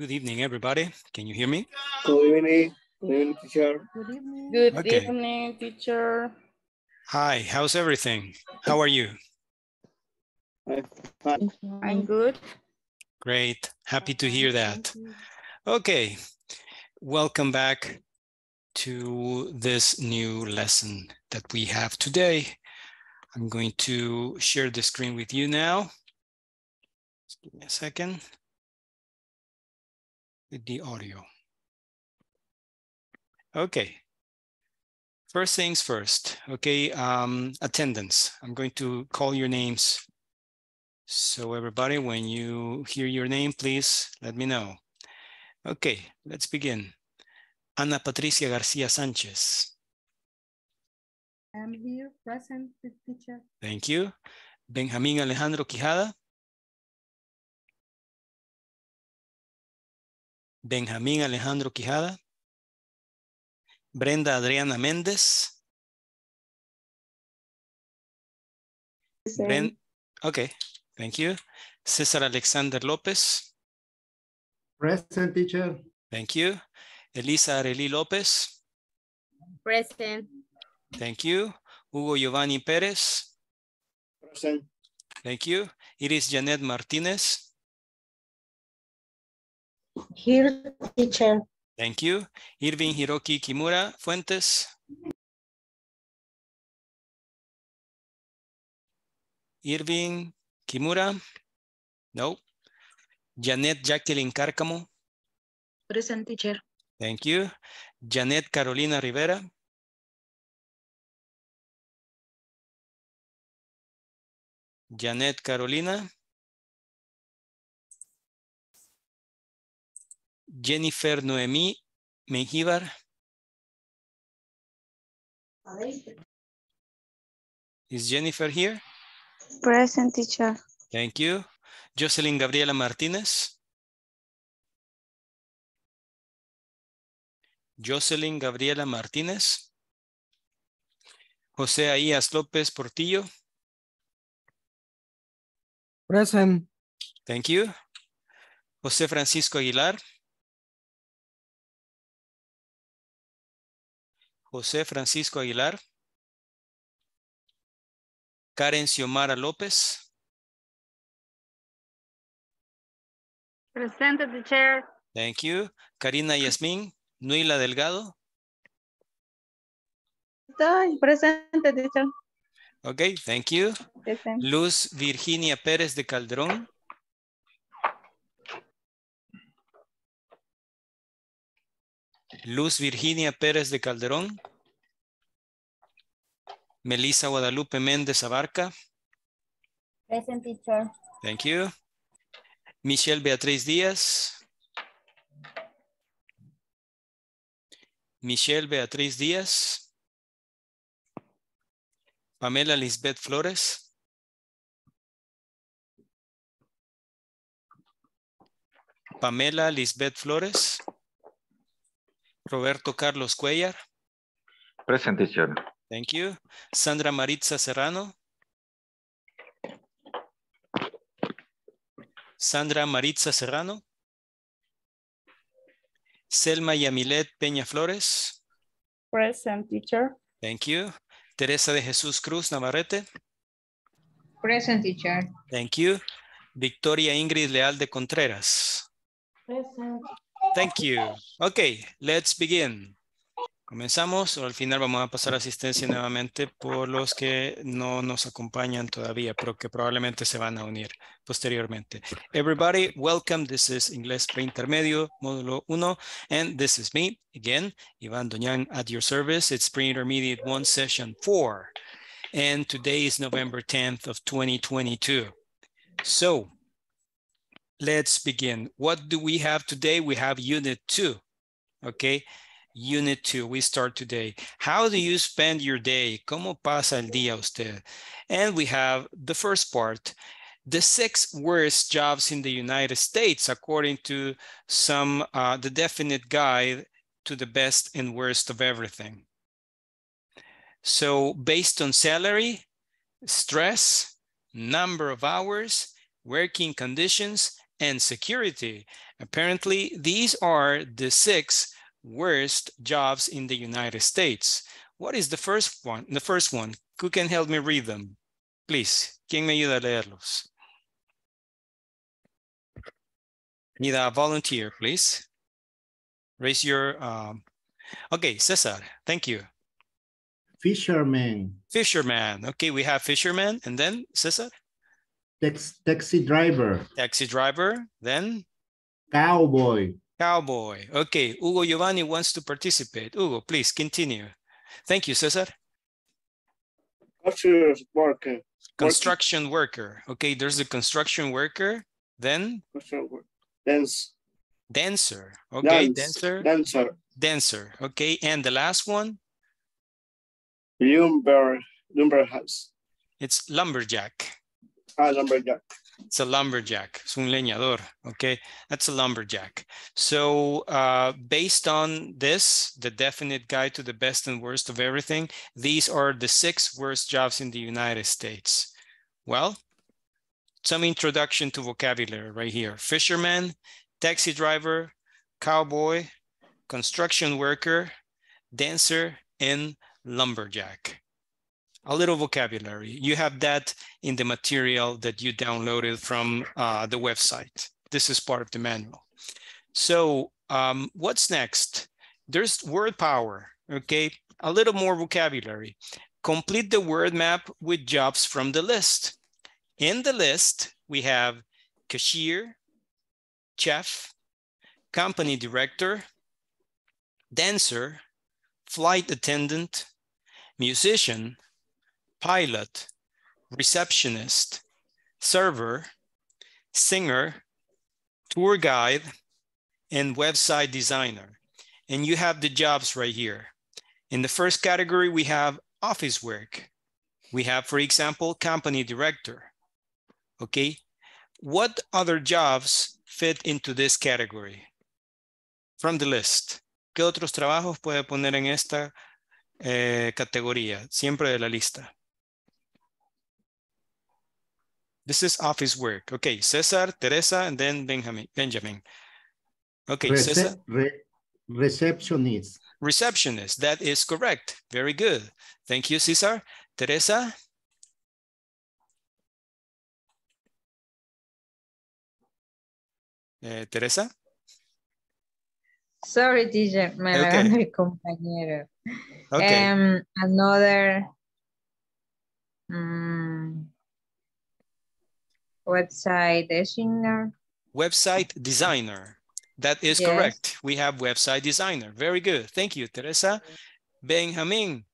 Good evening, everybody. Can you hear me? Good evening. Good evening, teacher. Good evening. Good Okay. evening, teacher. Hi, how's everything? How are you? I'm. I'm good. Great. Happy to hear that. Okay. Welcome back to this new lesson that we have today. I'm going to share the screen with you now. Just give me a second. With the audio. Okay. First things first, okay, um, attendance. I'm going to call your names. So everybody, when you hear your name, please let me know. Okay, let's begin. Ana Patricia Garcia Sanchez. I'm here, present, teacher. Thank you. Benjamín Alejandro Quijada. Benjamín Alejandro Quijada. Brenda Adriana Méndez. Bren- okay, thank you. César Alexander López. Present teacher. Thank you. Elisa Arely López. Present. Thank you. Hugo Giovanni Pérez. Present. Thank you. Iris Janet Martínez. Here, teacher. Thank you. Irving Hiroki Kimura Fuentes. Irving Kimura. No. Janet Jacqueline Cárcamo. Present, teacher. Thank you. Janet Carolina Rivera. Janet Carolina. Jennifer Noemí Mengíbar. Is Jennifer here? Present, teacher. Thank you. Jocelyn Gabriela Martínez. Jocelyn Gabriela Martínez. José Ahías López Portillo. Present. Thank you. José Francisco Aguilar. José Francisco Aguilar. Karen Xiomara López. Present, teacher. Thank you. Karina Yasmín. Nuila Delgado. Estoy presente, teacher. Okay, thank you. Present. Luz Virginia Pérez de Calderón. Luz Virginia Pérez de Calderón. Melissa Guadalupe Méndez Abarca. Present, teacher. Thank you. Michelle Beatriz Díaz. Michelle Beatriz Díaz. Pamela Lisbeth Flores. Pamela Lisbeth Flores. Roberto Carlos Cuellar. Present teacher. Thank you. Sandra Maritza Serrano. Sandra Maritza Serrano. Selma Yamilet Peña Flores. Present, teacher. Thank you. Teresa de Jesús Cruz Navarrete. Present, teacher. Thank you. Victoria Ingrid Leal de Contreras. Present. Thank you. Okay, let's begin. Comenzamos o al final vamos a pasar asistencia nuevamente por los que no nos acompañan todavía, pero que probablemente se van a unir posteriormente. Everybody, welcome. This is Inglés Preintermedio, módulo 1, and this is me again, Iván Doñan at your service. It's Pre-Intermediate 1, session 4. And today is November 10th of 2022. So, let's begin. What do we have today? We have unit 2. Okay. Unit 2, we start today. How do you spend your day? ¿Cómo pasa el día usted? And we have the first part, the six worst jobs in the United States, according to some, uh, the definite guide to the best and worst of everything. So based on salary, stress, number of hours, working conditions, and security. Apparently, these are the six worst jobs in the United States. What is the first one? The first one. Who can help me read them? Please. ¿Quién me ayuda a leerlos? Need a volunteer, please. Raise your, um, okay, Cesar, thank you. Fisherman, Fisherman, okay, we have fisherman, and then Cesar, tax, taxi driver, taxi driver, then cowboy, cowboy. Okay, Hugo Giovanni wants to participate. Hugo, please continue. Thank you, Cesar. Construction worker. Construction worker. Okay, there's the construction worker, then Construction. Dance. dancer. Okay, Dance. dancer, Dancer. dancer. Okay, and the last one, Lumber. Lumber house. it's lumberjack. Ah, lumberjack. It's a lumberjack. Es un leñador. Okay, that's a lumberjack. So uh, based on this, the definite guide to the best and worst of everything, these are the six worst jobs in the United States. Well, some introduction to vocabulary right here. Fisherman, taxi driver, cowboy, construction worker, dancer, and lumberjack. A little vocabulary. You have that in the material that you downloaded from uh, the website. This is part of the manual. So um, what's next? There's word power, okay? A little more vocabulary. Complete the word map with jobs from the list. In the list, we have cashier, chef, company director, dancer, flight attendant, musician, pilot, receptionist, server, singer, tour guide, and website designer. And you have the jobs right here. In the first category, we have office work. We have, for example, company director. Okay. What other jobs fit into this category? From the list. ¿Qué otros trabajos puede poner en esta eh, categoría? Siempre de la lista. This is office work. Okay, César, Teresa, and then Benjamin. Benjamin. Okay, rece- César. re- receptionist, Receptionist, that is correct. Very good. Thank you, Cesar. Teresa? Eh, Teresa? Sorry, teacher, me la Okay. ganó el compañero. Okay. Um, another mm, website designer. website designer. That is Yes. correct. We have website designer. Very good. Thank you, Teresa. Benjamín.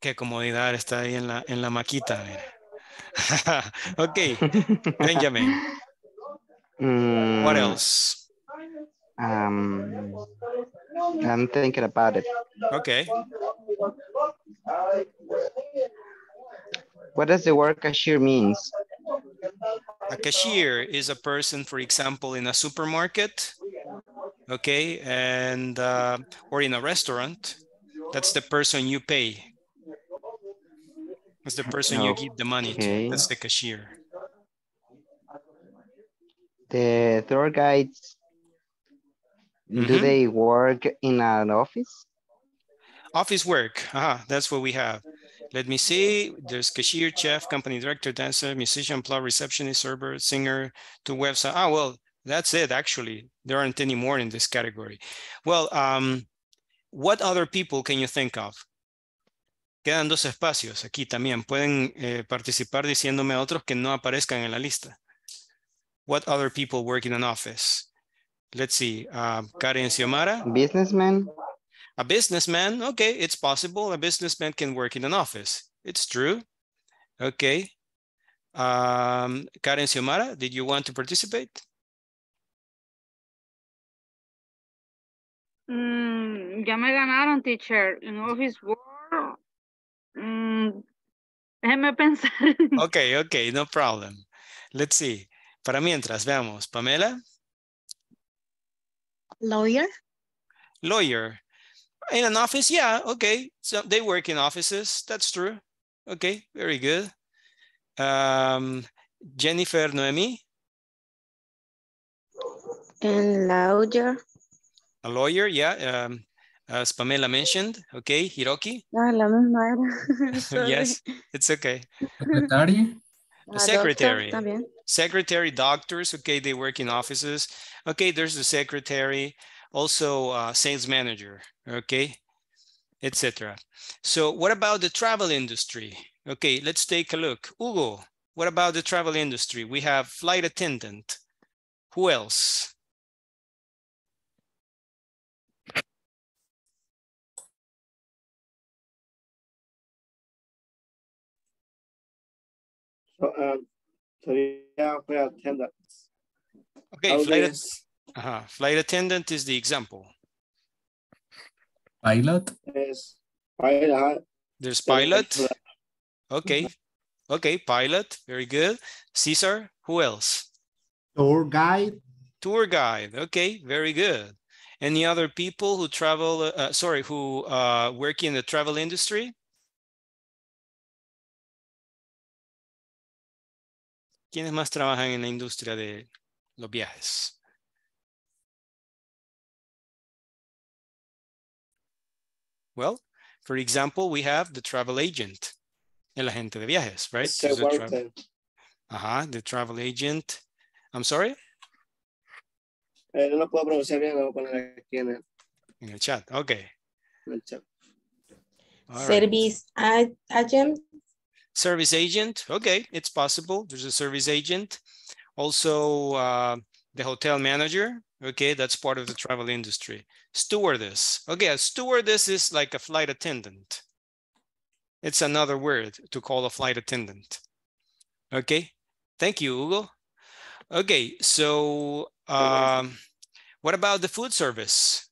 Qué comodidad está ahí en la, en la maquita. ok, Benjamin. What Mm, else? Um, I'm thinking about it. Okay. What does the word cashier means? A cashier is a person, for example, in a supermarket, okay, and uh, or in a restaurant. That's the person you pay. That's the person you give the money to. That's the cashier. The tour guides, do Mhm. they work in an office? Office work. Aha, that's what we have. Let me see. There's cashier, chef, company director, dancer, musician, plumber, receptionist, server, singer, to website. Ah, well, that's it. Actually, there aren't any more in this category. Well, um, what other people can you think of? Quedan dos espacios aquí también. Pueden eh, participar diciéndome a otros que no aparezcan en la lista. What other people work in an office? Let's see. Uh, Karen Xiomara. Businessman? A businessman, okay, it's possible. A businessman can work in an office. It's true. Okay. Um, Karen Xiomara, did you want to participate? Mm, ya me ganaron, teacher. In Office Work. Mm, déjeme pensar. Okay, okay, no problem. Let's see. Para mientras, veamos. Pamela, Lawyer. lawyer. In an office, yeah, okay. So they work in offices. That's true. Okay, very good. Um, Jennifer Noemi, And lawyer. A lawyer, yeah, um, as Pamela mentioned. Okay, Hiroki. Ah, la misma era. Yes, it's okay. Secretary. A Ah, doctor secretary. Secretary, doctors, okay, they work in offices. Okay, there's the secretary, also uh, sales manager, okay, etc. So what about the travel industry? Okay, let's take a look. Hugo, what about the travel industry? We have flight attendant. Who else? So, um, sería fue attendants. Okay, flight, at- Nowadays uh flight attendant is the example. Pilot. Yes. pilot, There's pilot. Okay, okay, pilot, very good. Caesar, who else? Tour guide. Tour guide. Okay, very good. Any other people who travel, uh, uh, sorry, who uh, work in the travel industry? ¿Quiénes más trabajan en la industria de los viajes? Well, for example, we have the travel agent, el agente de viajes, right? se Who's a tra- worked, Ajá, the travel agent. I'm sorry, eh, no lo puedo pronunciar bien, lo voy a poner aquí en el, en el chat. Okay. en el chat. all right. Service a- agent. Service agent, okay, it's possible. There's a service agent. Also, uh, the hotel manager, okay, that's part of the travel industry. Stewardess, okay, a stewardess is like a flight attendant. It's another word to call a flight attendant. Okay, thank you, Hugo. Okay, so um, what about the food service?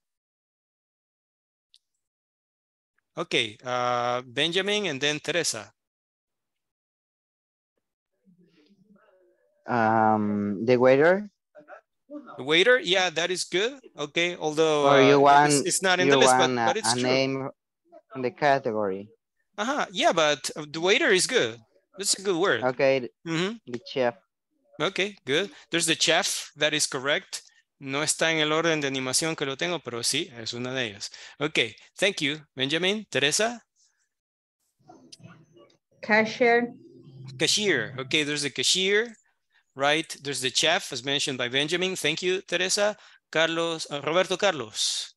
Okay, uh, Benjamin and then Teresa. Um, the waiter. The waiter, yeah, that is good. Okay, although Or uh, you it's, want, it's not in the list, but, a, but it's a true. name in the category. Uh-huh. Yeah, but uh, the waiter is good. That's a good word. Okay, Mhm. the chef. Okay, good. There's the chef, that is correct. No está en el orden de animación que lo tengo, pero sí, es una de ellas. Okay, thank you, Benjamin. Teresa, Cashier, cashier. Okay, there's a cashier, right? There's the chef, as mentioned by Benjamin. Thank you, Teresa. Carlos, uh, Roberto Carlos.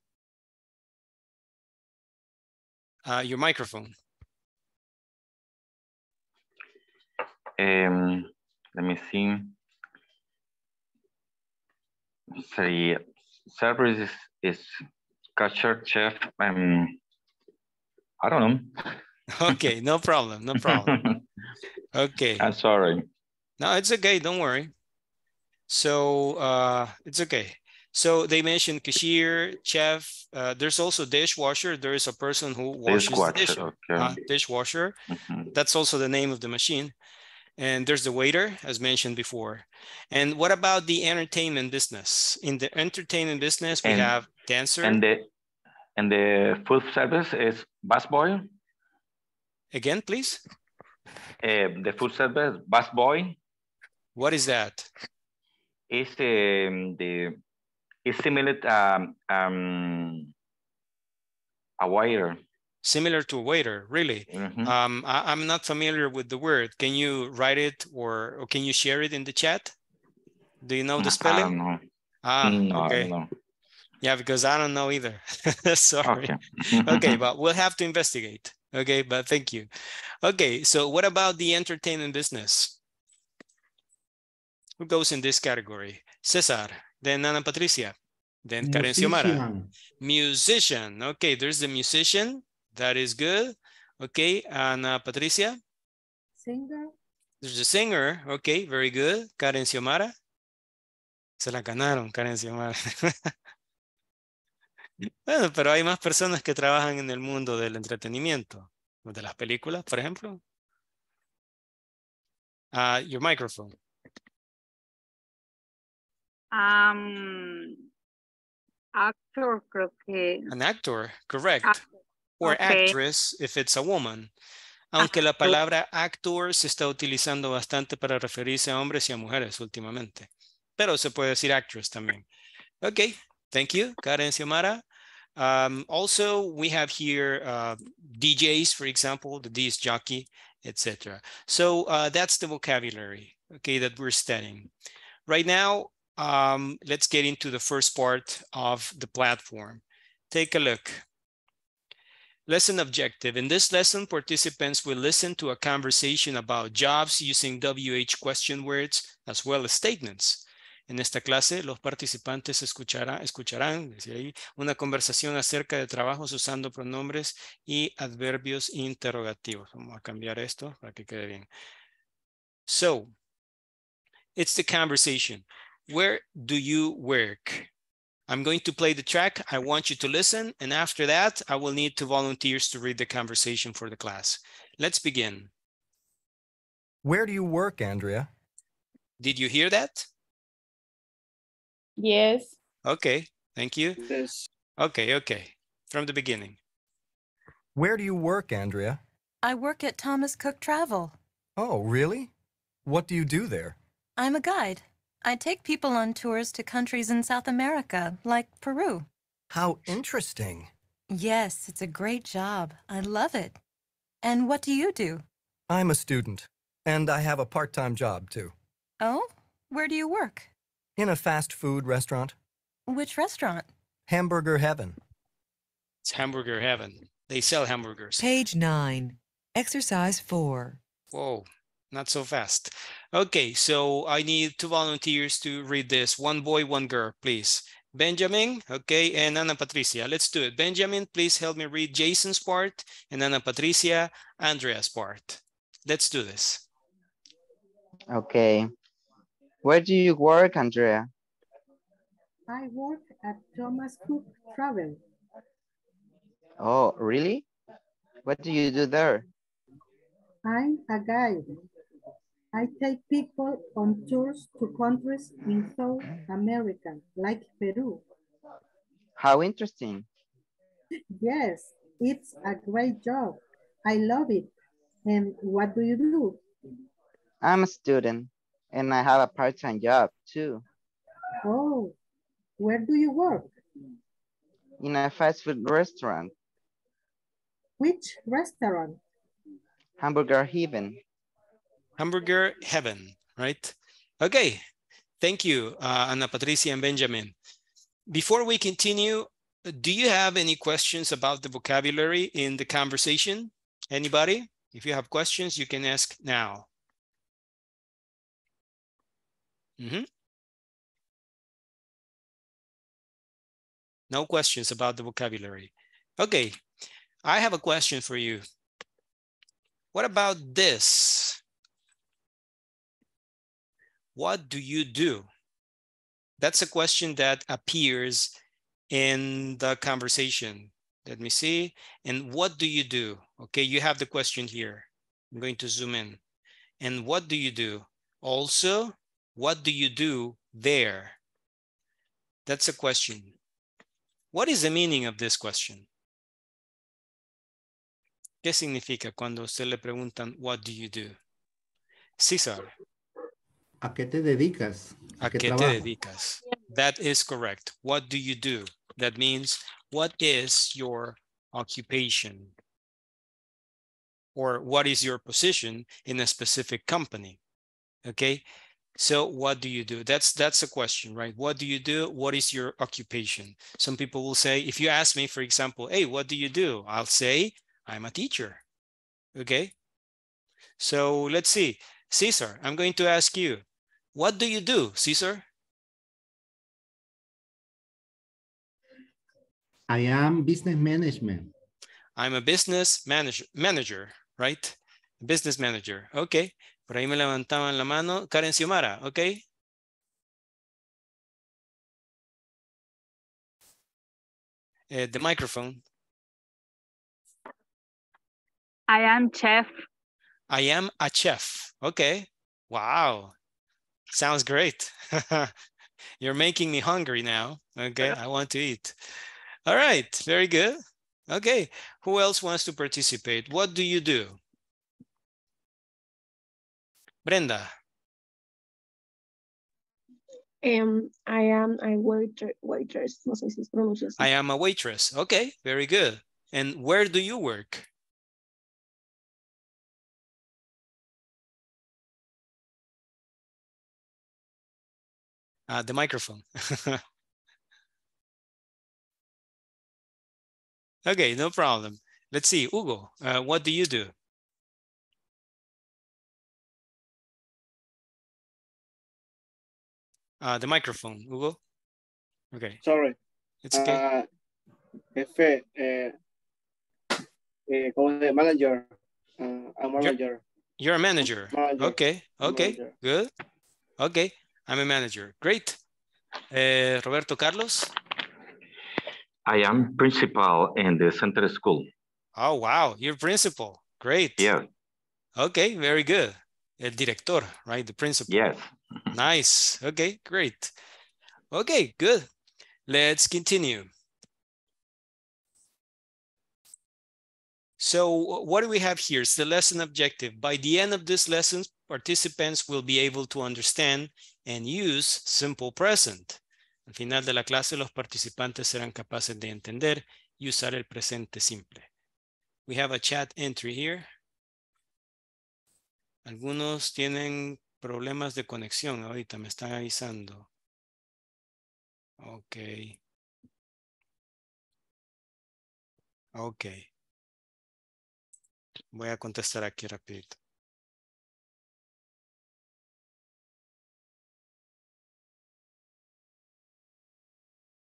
Uh, your microphone. Um, let me see. Say service is, is cashier, chef, um, I don't know. Okay, no problem, no problem. Okay. I'm sorry. No, it's okay. Don't worry. So uh, it's okay. So they mentioned cashier, chef. Uh, there's also dishwasher. There is a person who washes the Dishwasher, dish. okay. Uh, dishwasher. Mhm. That's also the name of the machine. And there's the waiter, as mentioned before. And what about the entertainment business? In the entertainment business, we And- have dancer. And the and the food service is busboy. Again, please. Uh, the food service busboy What is that? is um, the is similar um, um, a waiter. Similar to a waiter, really. Mhm. Um, I, am not familiar with the word. Can you write it or, or can you share it in the chat? Do you know the I don't spelling? know. Ah, No, I okay. don't know. Yeah, because I don't know either. Sorry. Okay. okay, but we'll have to investigate. Okay, but thank you. Okay, so what about the entertainment business? Who goes in this category? Cesar, then Ana Patricia, then Karen Xiomara. Musician. Okay, there's the musician. That is good. Okay, Ana Patricia. Singer, There's a singer. Okay, very good. Karen Xiomara. Se la ganaron, Karen Xiomara. bueno, pero hay más personas que trabajan en el mundo del entretenimiento, o de las películas, por ejemplo. Uh, your microphone. Um, actor, creo que. An actor, correct. actor. Or okay. actress if it's a woman. Aunque la palabra actor se está utilizando bastante para referirse a hombres y a mujeres últimamente. Pero se puede decir actress también. Okay, thank you, Karen Xiomara. Um, also, we have here uh, DJs, for example, the disc jockey, etc. So uh, that's the vocabulary, okay, that we're studying. Right now, um, let's get into the first part of the platform. Take a look. Lesson objective. In this lesson, participants will listen to a conversation about jobs using WH question words as well as statements. En esta clase, los participantes escuchará, escucharán ahí, una conversación acerca de trabajos usando pronombres y adverbios interrogativos. Vamos a cambiar esto para que quede bien. So, it's the conversation. Where do you work? I'm going to play the track. I want you to listen. And after that, I will need two volunteers to read the conversation for the class. Let's begin. Where do you work, Andrea? Did you hear that? Yes. Okay, thank you. Yes. Okay, okay. From the beginning. Where do you work, Andrea? I work at Thomas Cook Travel. Oh, really? What do you do there? I'm a guide. I take people on tours to countries in South America, like Peru. How interesting. Yes, it's a great job. I love it. And what do you do? I'm a student, and I have a part time job too. Oh, where do you work? In a fast food restaurant, Which restaurant? Hamburger Heaven. It's hamburger heaven. They sell hamburgers. Page 9, Exercise 4. Whoa, not so fast. Okay, so I need two volunteers to read this. One boy, one girl, please. Benjamin, okay, and Ana Patricia. Let's do it. Benjamin, please help me read Jason's part, and Ana Patricia, Andrea's part. Let's do this. Okay. Where do you work, Andrea? I work at Thomas Cook Travel. Oh, really? What do you do there? I'm a guide. I take people on tours to countries in South America, like Peru. How interesting. Yes, it's a great job. I love it. And what do you do? I'm a student, and I have a part time job too. Oh, where do you work? In a fast food restaurant, Which restaurant? Hamburger Heaven. Hamburger heaven, right? Okay, thank you, uh, Ana Patricia and Benjamin. Before we continue, do you have any questions about the vocabulary in the conversation? Anybody? If you have questions, you can ask now. Mhm. No questions about the vocabulary. Okay, I have a question for you. What about this? What do you do? That's a question that appears in the conversation. Let me see. And what do you do? Okay, you have the question here. I'm going to zoom in. And what do you do? Also, what do you do there? That's a question. What is the meaning of this question? ¿Qué significa cuando usted le preguntan, what do you do? César, ¿A qué te dedicas? ¿a qué te dedicas? That is correct. What do you do? That means, what is your occupation? Or what is your position in a specific company? Okay, so what do you do? That's that's a question, right? What do you do? What is your occupation? Some people will say, if you ask me, for example, hey, what do you do? I'll say, I'm a teacher. Okay, so let's see. Caesar, I'm going to ask you, what do you do, Caesar? I am business management. I'm a business manager, manager, right? Business manager. Okay. Por ahí me levantaban la mano. Karen Xiomara, okay? Eh, the microphone. I am chef. I am a chef. Okay. Wow. Sounds great. You're making me hungry now. Okay. I want to eat. All right. Very good. Okay. Who else wants to participate? What do you do? Brenda. Um, I am a waitress. No sé si se. I am a waitress. Okay, very good. And where do you work? Uh, the microphone. okay, no problem. Let's see, Hugo, uh, what do you do? Uh, the microphone, Hugo. Okay, Sorry. it's okay. Jefe, como de manager. Ah, I'm a manager. You're a manager. Manager. Okay, okay, Manager. good. Okay, I'm a manager. Great. Eh, Roberto Carlos. I am principal in the center school. Oh, wow, you're principal. Great. Yeah, Okay, very good. El director, right? The principal. yes. Nice. Okay, great. Okay, good. Let's continue. So what do we have here? It's the lesson objective. By the end of this lesson, participants will be able to understand and use simple present. Al final de la clase, los participantes serán capaces de entender y usar el presente simple. We have a chat entry here. Algunos tienen problemas de conexión ahorita, me están avisando. Ok. Ok. Voy a contestar aquí rapidito.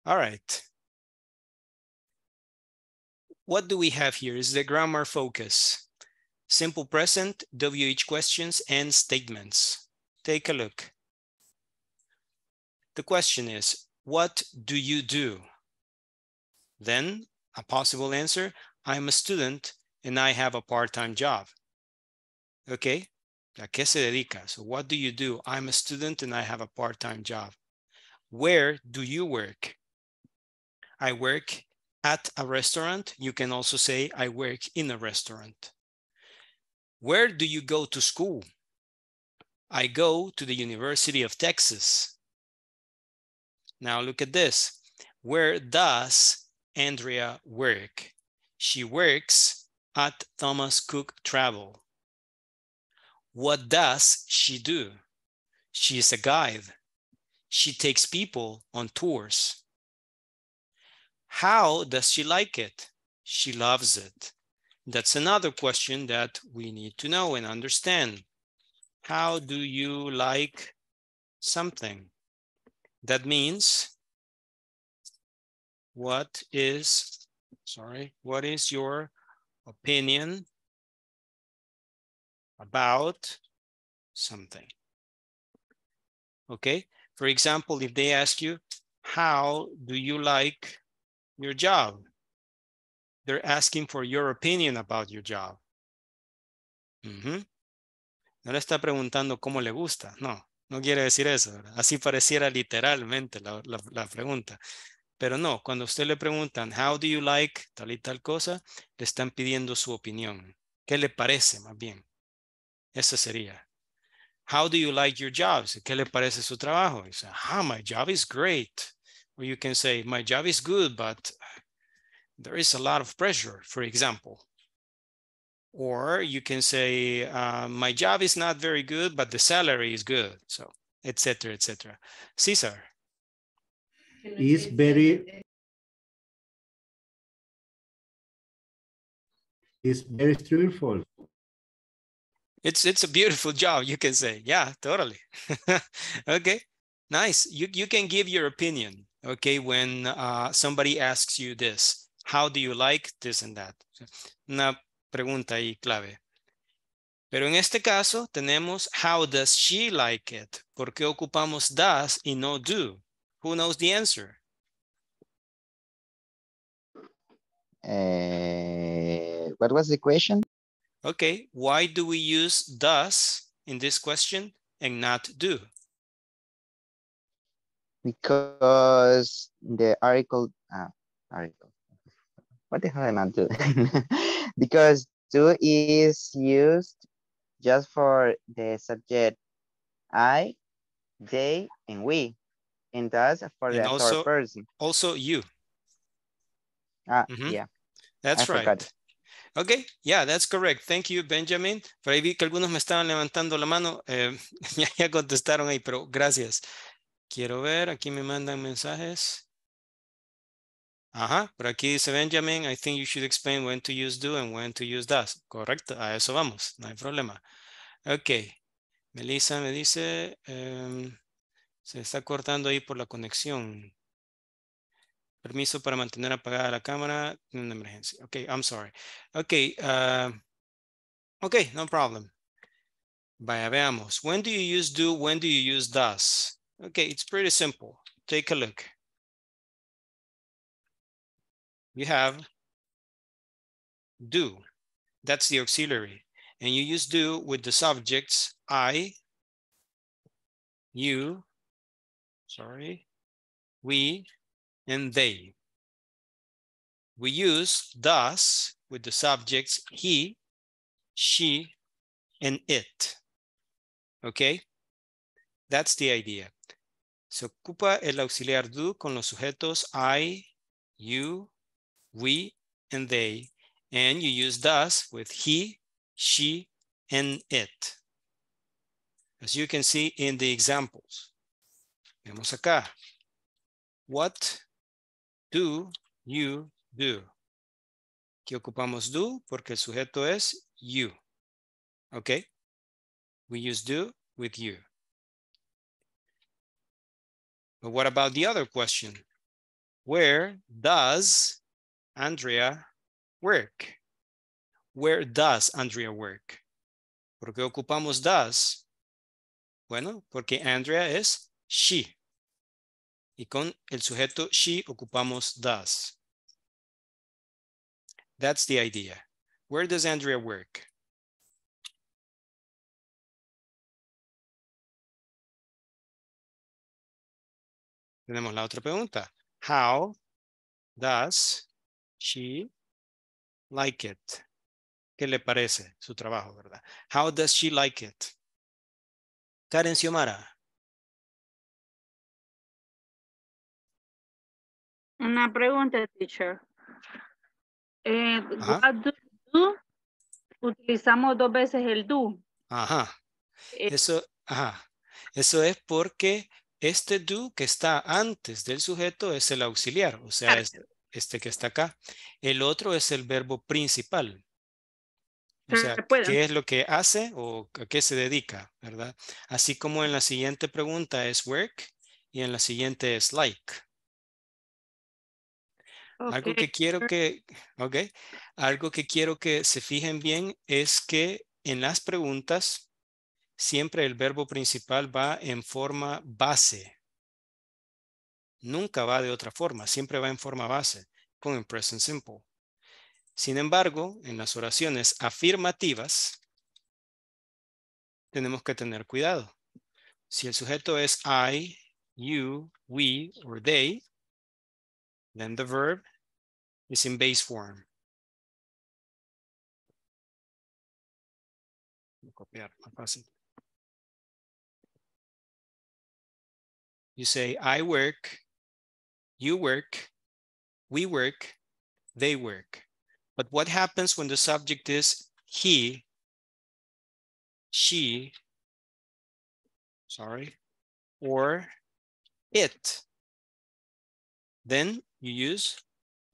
All right. What do we have here is the grammar focus. Simple present, WH questions, and statements. Take a look. The question is, what do you do? Then a possible answer, I'm a student and I have a part-time job. Okay, ¿a qué se dedica? So what do you do? I'm a student and I have a part-time job. Where do you work? I work at a restaurant. You can also say I work in a restaurant. Where do you go to school? I go to the University of Texas. Now look at this. Where does Andrea work? She works at Thomas Cook Travel. What does she do? She is a guide. She takes people on tours. How does she like it? She loves it. That's another question that we need to know and understand. How do you like something? That means what is, sorry, what is your opinion about something? Okay, for example, if they ask you, how do you like your job? They're asking for your opinion about your job. No le está preguntando cómo le gusta, no, no quiere decir eso. Así pareciera literalmente la, pregunta. Pero no, cuando usted le preguntan, how do you like tal y tal cosa, le están pidiendo su opinión. ¿Qué le parece más bien? Eso sería. How do you like your jobs? ¿Qué le parece su trabajo? Dice, ah, my job is great. Or you can say, my job is good, but there is a lot of pressure, for example. Or you can say, uh, my job is not very good, but the salary is good. So, etc., etc. Cesar. Is very is very truthful. It's it's a beautiful job, you can say. Yeah, totally. okay, nice. You you can give your opinion. Okay, when uh, somebody asks you this, how do you like this and that? Una pregunta ahí clave. Pero en este caso tenemos how does she like it? ¿Por qué ocupamos does y no do? Who knows the answer? Uh, what was the question? Okay, why do we use does in this question and not do? Because the article, ah, article. What the hell am I doing? because do is used just for the subject I, they, and we. And does for the And third also- person. Also you. Ah, Mhm. yeah. That's I right. forgot. Okay, yeah, that's correct. Thank you, Benjamin. Por ahí vi que algunos me estaban levantando la mano. eh, ya contestaron ahí, pero gracias. Quiero ver, aquí me mandan mensajes. Ajá, por aquí dice Benjamin, I think you should explain when to use do and when to use does. Correcto, a eso vamos, no hay problema. Ok, Melissa me dice, em, se está cortando ahí por la conexión. Permiso para mantener apagada la cámara en una emergencia. Ok, I'm sorry. Ok, uh, ok, no problem. Vaya, veamos. When do you use do? When do you use does? Okay, it's pretty simple. Take a look. You have do. That's the auxiliary. And you use do with the subjects I, you, sorry, we, and they. We use does with the subjects he, she, and it. Okay? That's the idea. Se ocupa el auxiliar do con los sujetos I, you, we, and they. And you use does with he, she, and it. As you can see in the examples. Vemos acá. What do you do? Aquí ocupamos do porque el sujeto es you. Okay? We use do with you. But what about the other question? Where does Andrea work? Where does Andrea work? ¿Por qué ocupamos does? Bueno, porque Andrea es she. Y con el sujeto she ocupamos does. That's the idea. Where does Andrea work? Tenemos la otra pregunta. How does she like it? ¿Qué le parece su trabajo, verdad? How does she like it? Karen Xiomara. Una pregunta, teacher. Eh, Ajá. what do you do? Utilizamos dos veces el do. Ajá. Eh, Eso, ajá. Eso es porque este do que está antes del sujeto es el auxiliar, o sea, es este que está acá. El otro es el verbo principal. O Se sea. ¿qué es lo que hace o a qué se dedica, verdad? Así como en la siguiente pregunta es work y en la siguiente es like. Algo que quiero que, ok, algo que quiero que se fijen bien es que en las preguntas siempre el verbo principal va en forma base. Nunca va de otra forma, siempre va en forma base con el present simple. Sin embargo, en las oraciones afirmativas tenemos que tener cuidado. Si el sujeto es I, you, we or they, then the verb is in base form. Voy a Copiar, más fácil. You say, I work, you work, we work, they work. But what happens when the subject is he, she, sorry, or it? Then you use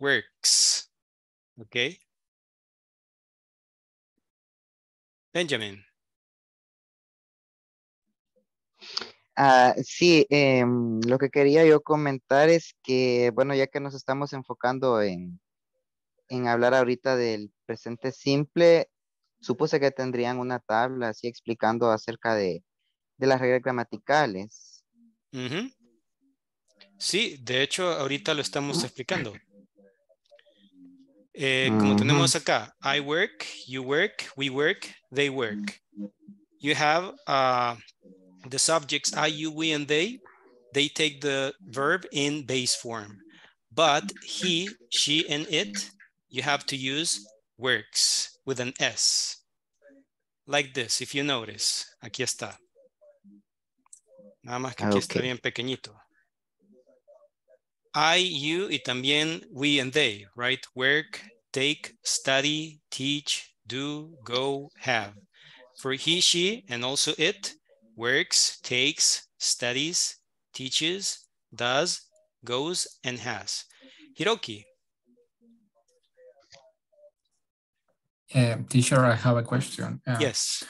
works. Okay. Benjamin. Ah, sí, em, lo que quería yo comentar es que, bueno, ya que nos estamos enfocando en, en hablar ahorita del presente simple, supuse que tendrían una tabla así explicando acerca de, de las reglas gramaticales. Sí, de hecho, ahorita lo estamos explicando. Eh, como tenemos acá, I work, you work, we work, they work. You have uh, the subjects I, you, we, and they. They take the verb in base form. But he, she, and it, you have to use works with an S. Like this, if you notice. Aquí está. Nada más que aquí está bien pequeñito. I, you y también we and they, right? Work, take, study, teach, do, go, have. For he, she, and also it, works, takes, studies, teaches, does, goes, and has. Hiroki, Eh, teacher, I have a question. Ah, yes.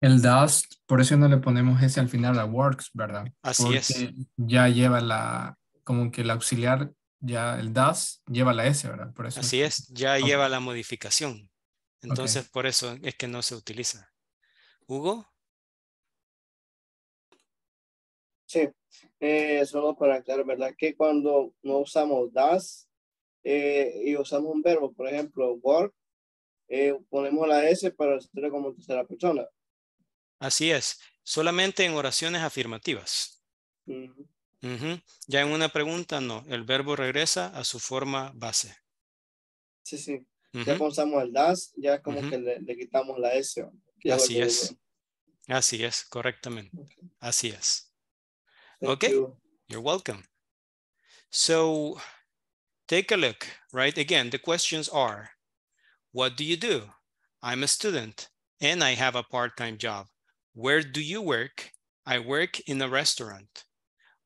El does, por eso no le ponemos ese al final a works, ¿verdad? Así Porque es. ya lleva la, como que el auxiliar, ya el does lleva la S, ¿verdad? Por eso. Así es, ya lleva la modificación. Entonces, por eso es que no se utiliza. Hugo, Sí, eh, solo para aclarar, ¿verdad? Que cuando no usamos das eh, y usamos un verbo, por ejemplo, work, eh, ponemos la S para hacerlo como tercera persona. así es. Solamente en oraciones afirmativas. Ujú. Ya en una pregunta, no. El verbo regresa a su forma base. Sí, sí. Ya Ujú. cuando usamos el das, ya como que le, le quitamos la S. Ya Así es. Así es, correctamente. Así es. Thank Okay. you. You're welcome. So take a look, right? Again, the questions are, what do you do? I'm a student and I have a part-time job. Where do you work? I work in a restaurant.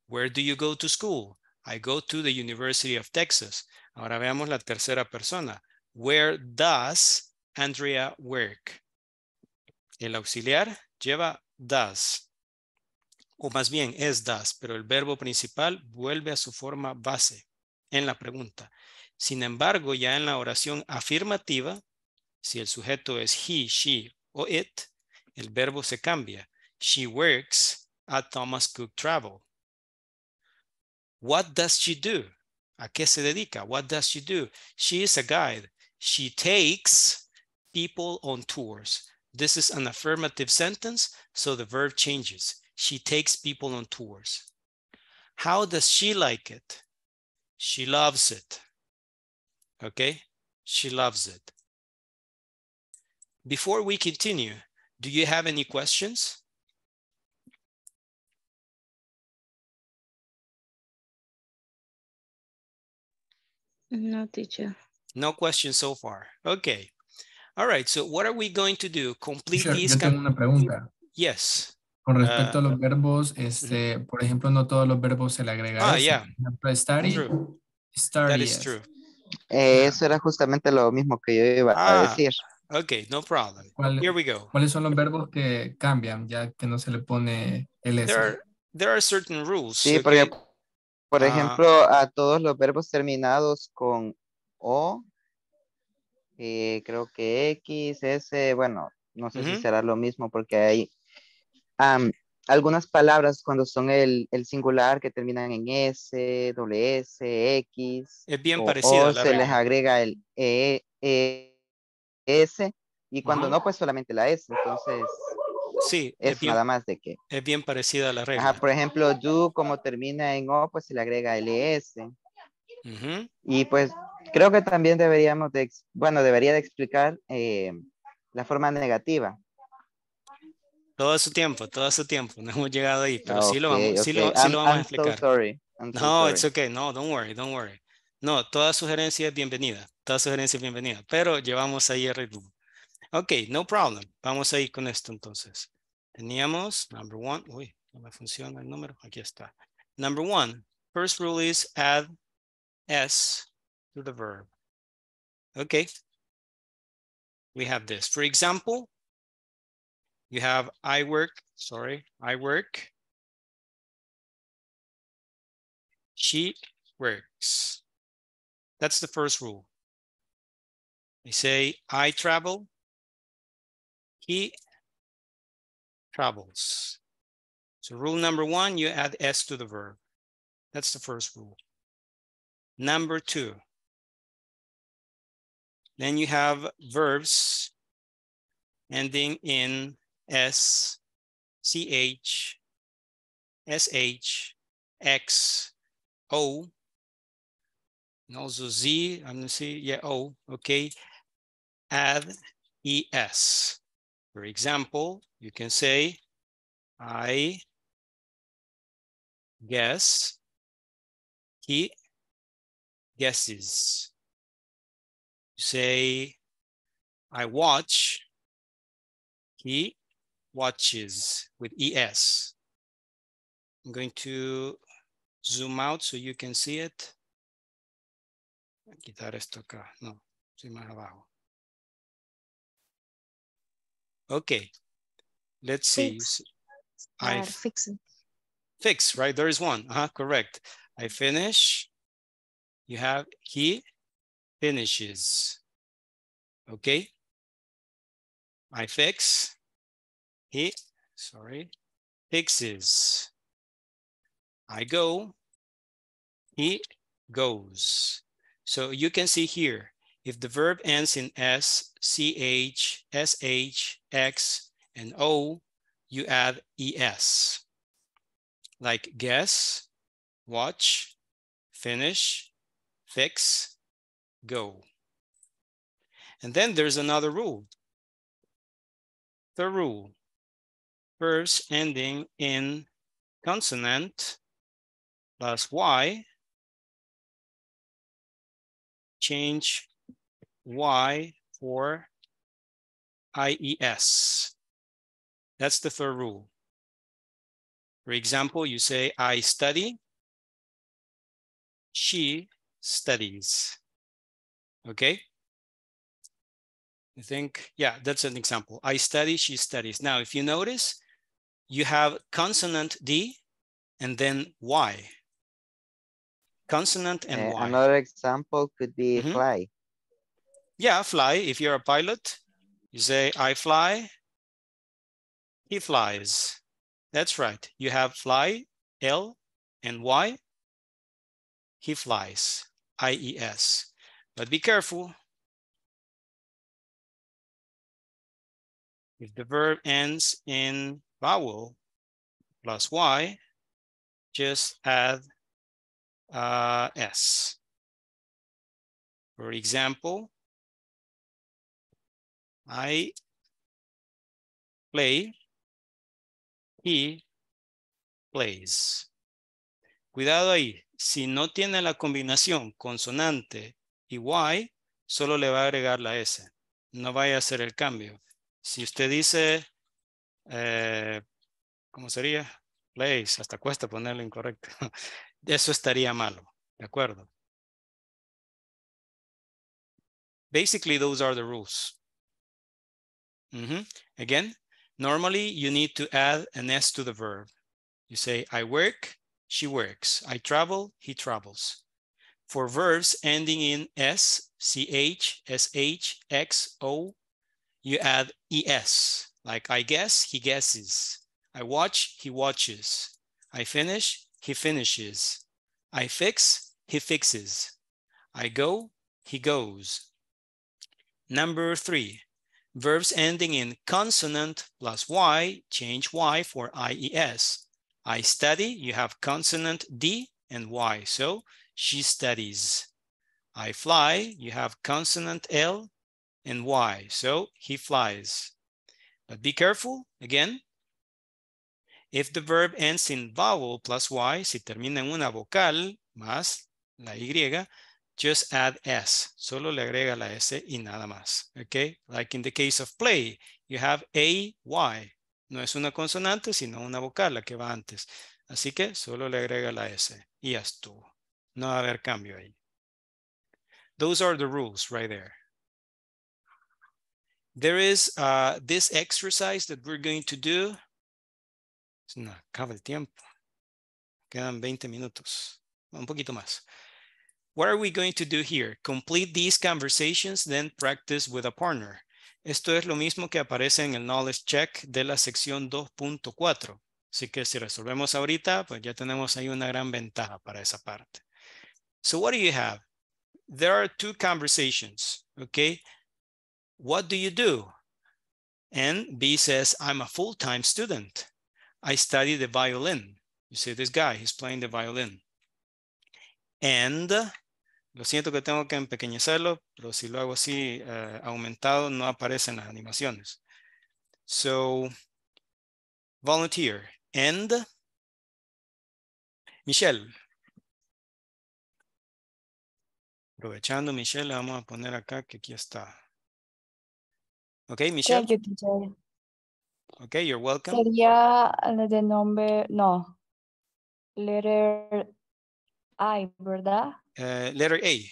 Where do you go to school? I go to the University of Texas. Ahora veamos la tercera persona. Where does Andrea work? El auxiliar lleva does o más bien es das, pero el verbo principal vuelve a su forma base en la pregunta. Sin embargo, ya en la oración afirmativa, si el sujeto es he, she o it, el verbo se cambia. She works at Thomas Cook Travel. What does she do? ¿A qué se dedica? What does she do? She is a guide. She takes people on tours. This is an affirmative sentence, so the verb changes. She takes people on tours. How does she like it? She loves it. Okay? She loves it. Before we continue, do you have any questions? No, teacher. No questions so far. Okay. All right. So what are we going to do? Complete Teacher, these. yo tengo una pregunta. Yes. Con respecto Ah, a los verbos, este, por ejemplo, no todos los verbos se le agrega Ah, S. yeah. Study, True. study That is es. true. Eh, eso era justamente lo mismo que yo iba Ah, a decir. Okay, no problem. ¿Cuál- Here we go. ¿Cuáles son los verbos que cambian ya que no se le pone el S? There are, there are certain rules. Sí, porque, okay? por Ah. ejemplo, a todos los verbos terminados con O, eh, creo que X, S, bueno, no sé si Ujú. será lo mismo porque hay am, algunas palabras cuando son el, el singular que terminan en S, doble S, X, Es bien o, parecida o la se les agrega el E, E, S, y cuando Ujú. no, pues solamente la S, entonces Sí, es es bien, nada más de que. es bien parecida a la regla. Ajá, por ejemplo, do como termina en O, pues se le agrega el ES. Ujú. Y pues creo que también deberíamos de, bueno, debería de explicar eh, la forma negativa. Todo su tiempo, todo su tiempo. No hemos llegado ahí, pero sí lo vamos, sí lo, sí lo vamos a so explicar. sorry. I'm so No, it's okay. No, don't worry, don't worry. No, toda sugerencia es bienvenida. Toda sugerencia es bienvenida. Pero llevamos ahí el ritmo. Ok, no problem. Vamos a ir con esto entonces. Teníamos number one. Uy, no me funciona el número. Aquí está. Number one. First rule is add S to the verb. Okay. We have this. For example, you have I work, sorry, I work. She works. That's the first rule. We say I travel. He travels. So rule number one, you add S to the verb. That's the first rule. Number two. Then you have verbs ending in S, CH, SH, X, O, and also Z, I'm gonna see, yeah, O, okay. Add ES. For example, you can say, I guess he guesses. You say, I watch, he watches with ES. I'm going to zoom out so you can see it. Quitar esto acá, no, soy más abajo. Okay, let's see. Fix. I fix it. fix, right? There is one. Uh -huh, correct. I finish. You have he finishes. Okay. I fix. He, sorry, fixes. I go. He goes. So you can see here, if the verb ends in S, CH, SH, X, and O, you add ES. Like guess, watch, finish, fix, go. And then there's another rule. The rule, verbs ending in consonant plus Y, change Y for IES. That's the third rule. For example, you say, I study, she studies. Okay? I think, yeah, that's an example. I study, she studies. Now, if you notice, you have consonant D and then Y. Consonant and Uh, Y. another example could be Mhm. fly. Yeah, fly. If you're a pilot, you say, I fly, he flies. That's right. You have fly, L and Y. He flies, I-E-S. But be careful. If the verb ends in vowel plus Y, just add uh, S. For example, I play, he plays. Cuidado ahí, si no tiene la combinación consonante y Y, solo le va a agregar la S. No vaya a hacer el cambio. Si usted dice, eh, ¿cómo sería? Plays, hasta cuesta ponerlo incorrecto. Eso estaría malo, ¿de acuerdo? Basically, those are the rules. Mm -hmm. Again, normally you need to add an S to the verb. You say, I work, she works. I travel, he travels. For verbs ending in S, CH, SH, X, O, you add ES. Like I guess, he guesses. I watch, he watches. I finish, he finishes. I fix, he fixes. I go, he goes. Number three, verbs ending in consonant plus Y, change Y for IES. I study, you have consonant D and Y, so she studies. I fly, you have consonant L and Y, so he flies. But be careful, again, if the verb ends in vowel plus Y, si termina en una vocal más la Y, just add S. Solo le agrega la S y nada más. Okay? Like in the case of play, you have A, Y. No es una consonante, sino una vocal la que va antes. Así que solo le agrega la S y ya estuvo. No va a haber cambio ahí. Those are the rules right there. There is uh, this exercise that we're going to do. No, acaba el tiempo. Quedan 20 minutos. Un poquito más. What are we going to do here? Complete these conversations, then practice with a partner. Esto es lo mismo que aparece en el knowledge check de la sección 2.4. Así que si resolvemos ahorita, pues ya tenemos ahí una gran ventaja para esa parte. So what do you have? There are two conversations, okay? What do you do? And B says, I'm a full-time student. I study the violin. You see this guy, he's playing the violin. And, lo siento que tengo que empequeñecerlo, pero si lo hago así uh, aumentado no aparecen las animaciones. So, volunteer. And, Michelle. Aprovechando, Michelle, vamos a poner acá que aquí está. Ok, Michelle. Thank you, teacher. Ok, you're welcome. Sería de nombre, no. Letter I, ¿verdad? Uh, letter A.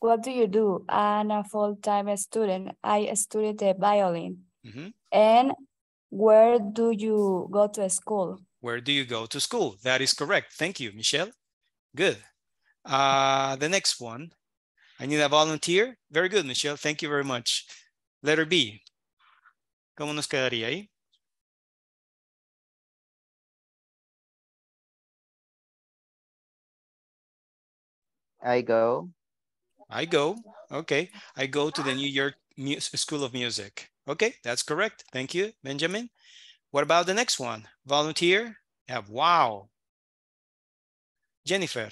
What do you do? I'm a full-time student. I study the violin. Mhm. And where do you go to school? Where do you go to school? That is correct. Thank you, Michelle. Good. Uh, the next one. I need a volunteer. Very good, Michelle. Thank you very much. Letter B. ¿Cómo nos quedaría ahí? I go. I go. Okay. I go to the New York Mu- School of Music. Okay, that's correct. Thank you, Benjamin. What about the next one? Volunteer? Yeah, wow. Jennifer.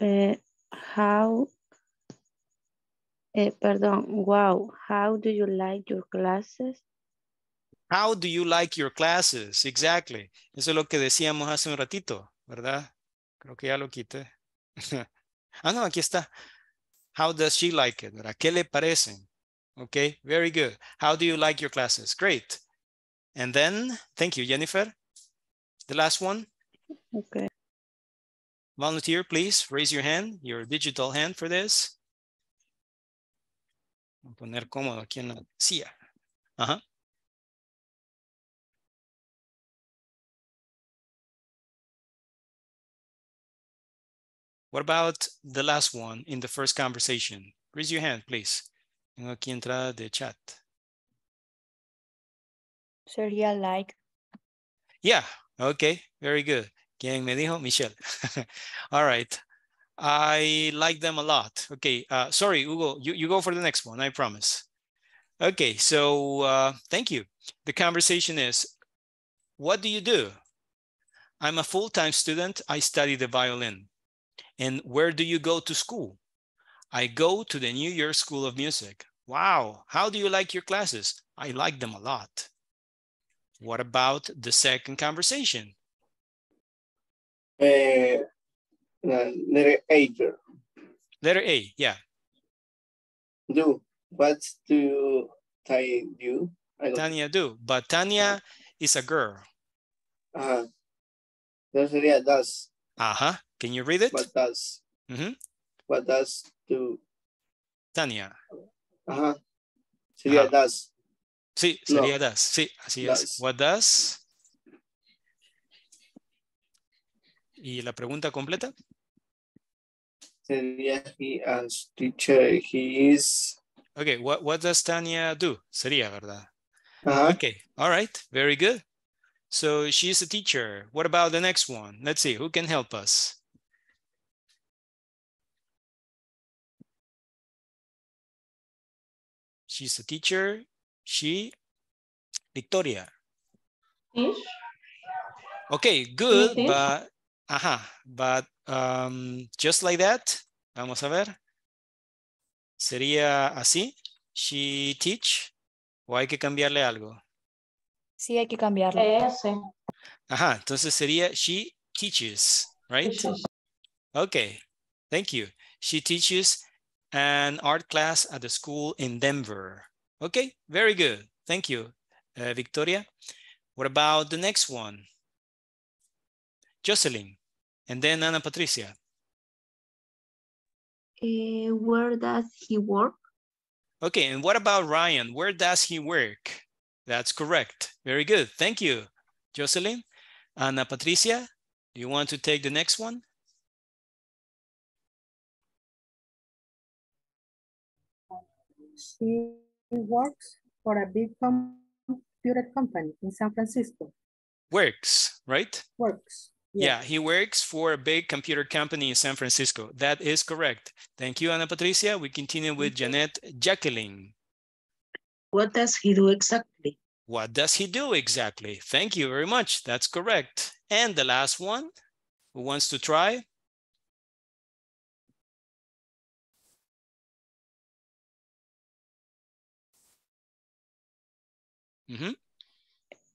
Uh, how, eh, perdón, wow, how do you like your classes? How do you like your classes? Exactly. Eso es lo que decíamos hace un ratito, ¿verdad? Creo que ya lo quité. ah, no, aquí está. How does she like it? ¿verdad? ¿Qué le parecen? Okay, very good. How do you like your classes? Great. And then, thank you, Jennifer. The last one. Okay. Volunteer, please raise your hand, your digital hand for this. Voy a poner cómodo aquí en la silla. Ajá. What about the last one in the first conversation? Raise your hand, please. Tengo aquí entrada de chat. Sería like. Yeah, okay, very good. ¿Quién me dijo? Michelle. All right. I like them a lot. Okay, uh, sorry, Hugo, you, you go for the next one, I promise. Okay, so uh, thank you. The conversation is, what do you do? I'm a full-time student. I study the violin. And where do you go to school? I go to the New York School of Music. Wow, how do you like your classes? I like them a lot. What about the second conversation? La letter A, girl. Letter A, yeah. Do. What do I do? Tanya do, but Tanya is a girl. Entonces sería does. Uh-huh. Can you read it? What does? Mhm. What does do? Tanya. Ajá. Sería Ajá. does. Sí, No. sería does. Sí, así Does. es. What does? ¿Y la pregunta completa? Sería he as teacher. He is. Okay, what, what does Tanya do? Sería, ¿verdad? Ajá. Okay, all right, very good. So she's a teacher. What about the next one? Let's see, who can help us? She's a teacher. She, Victoria. Okay, good, Teach. but, ajá, but um, just like that, vamos a ver. Sería así, she teach, o hay que cambiarle algo. Sí, hay que cambiarle. cambiarlo. Ajá, entonces sería she teaches, right? Okay, thank you. She teaches an art class at the school in Denver. Okay, very good. Thank you, uh, Victoria. What about the next one? Jocelyn, and then Ana Patricia. Eh, where does he work? Okay, and what about Ryan? Where does he work? That's correct. Very good. Thank you, Jocelyn. Ana Patricia, do you want to take the next one? She works for a big computer company in San Francisco. Works, right? Works. Yeah, he works for a big computer company in San Francisco. That is correct. Thank you, Ana Patricia. We continue with Janet Jacqueline. What does he do exactly? What does he do exactly? Thank you very much. That's correct. And the last one, who wants to try? Mhm.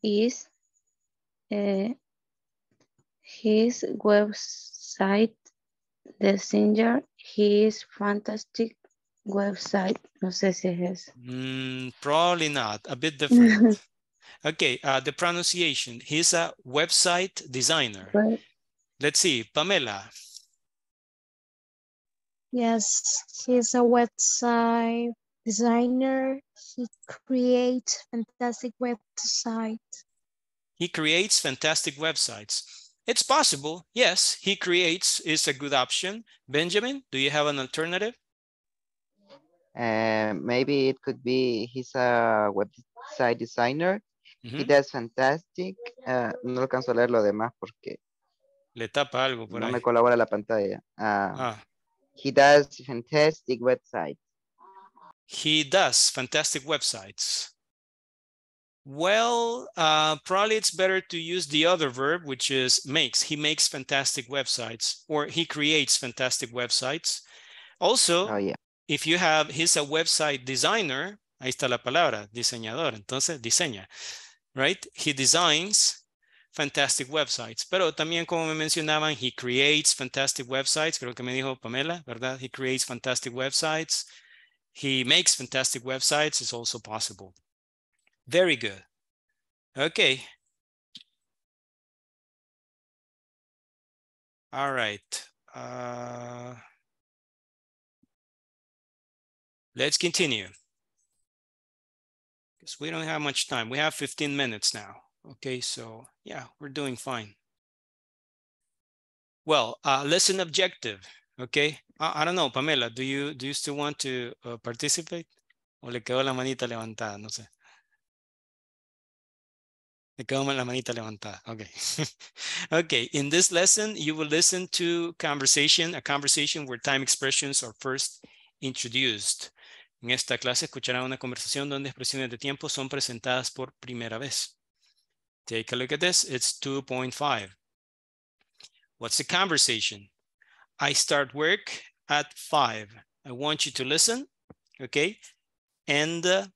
Is, eh, His website designer, his fantastic website. No sé si es eso. Mm, probably not. A bit different. okay, uh, the pronunciation. He's a website designer. Right. Let's see, Pamela. Yes, he's a website designer. He creates fantastic websites. He creates fantastic websites. It's possible. Yes, he creates is a good option. Benjamin, do you have an alternative? Uh, maybe it could be he's a website designer. He does fantastic. uh, no alcanzo a leer lo demás porque Le tapa algo por no ahí. me colabora la pantalla. Ah, Ah, He does fantastic website. he does fantastic websites. Well, uh, probably it's better to use the other verb, which is makes. He makes fantastic websites or he creates fantastic websites. Also, Oh, yeah. if you have, he's a website designer, ahí está la palabra, diseñador, entonces diseña, right? He designs fantastic websites, pero también como me mencionaban, he creates fantastic websites, creo que me dijo Pamela, ¿verdad? He creates fantastic websites. He makes fantastic websites is also possible. Very good. Okay. All right. Uh, let's continue. Because we don't have much time. We have 15 minutes now. Okay, so yeah, we're doing fine. Well, uh, lesson objective. Okay, I, I don't know, Pamela, do you do you still want to uh, participate? O le quedó la manita levantada, no sé. La manita levantada. Okay. okay, in this lesson, you will listen to conversation, a conversation where time expressions are first introduced. En esta clase escuchará una conversación donde expresiones de tiempo son presentadas por primera vez. Take a look at this. It's 2.5. What's the conversation? I start work at 5. I want you to listen, okay? And uh,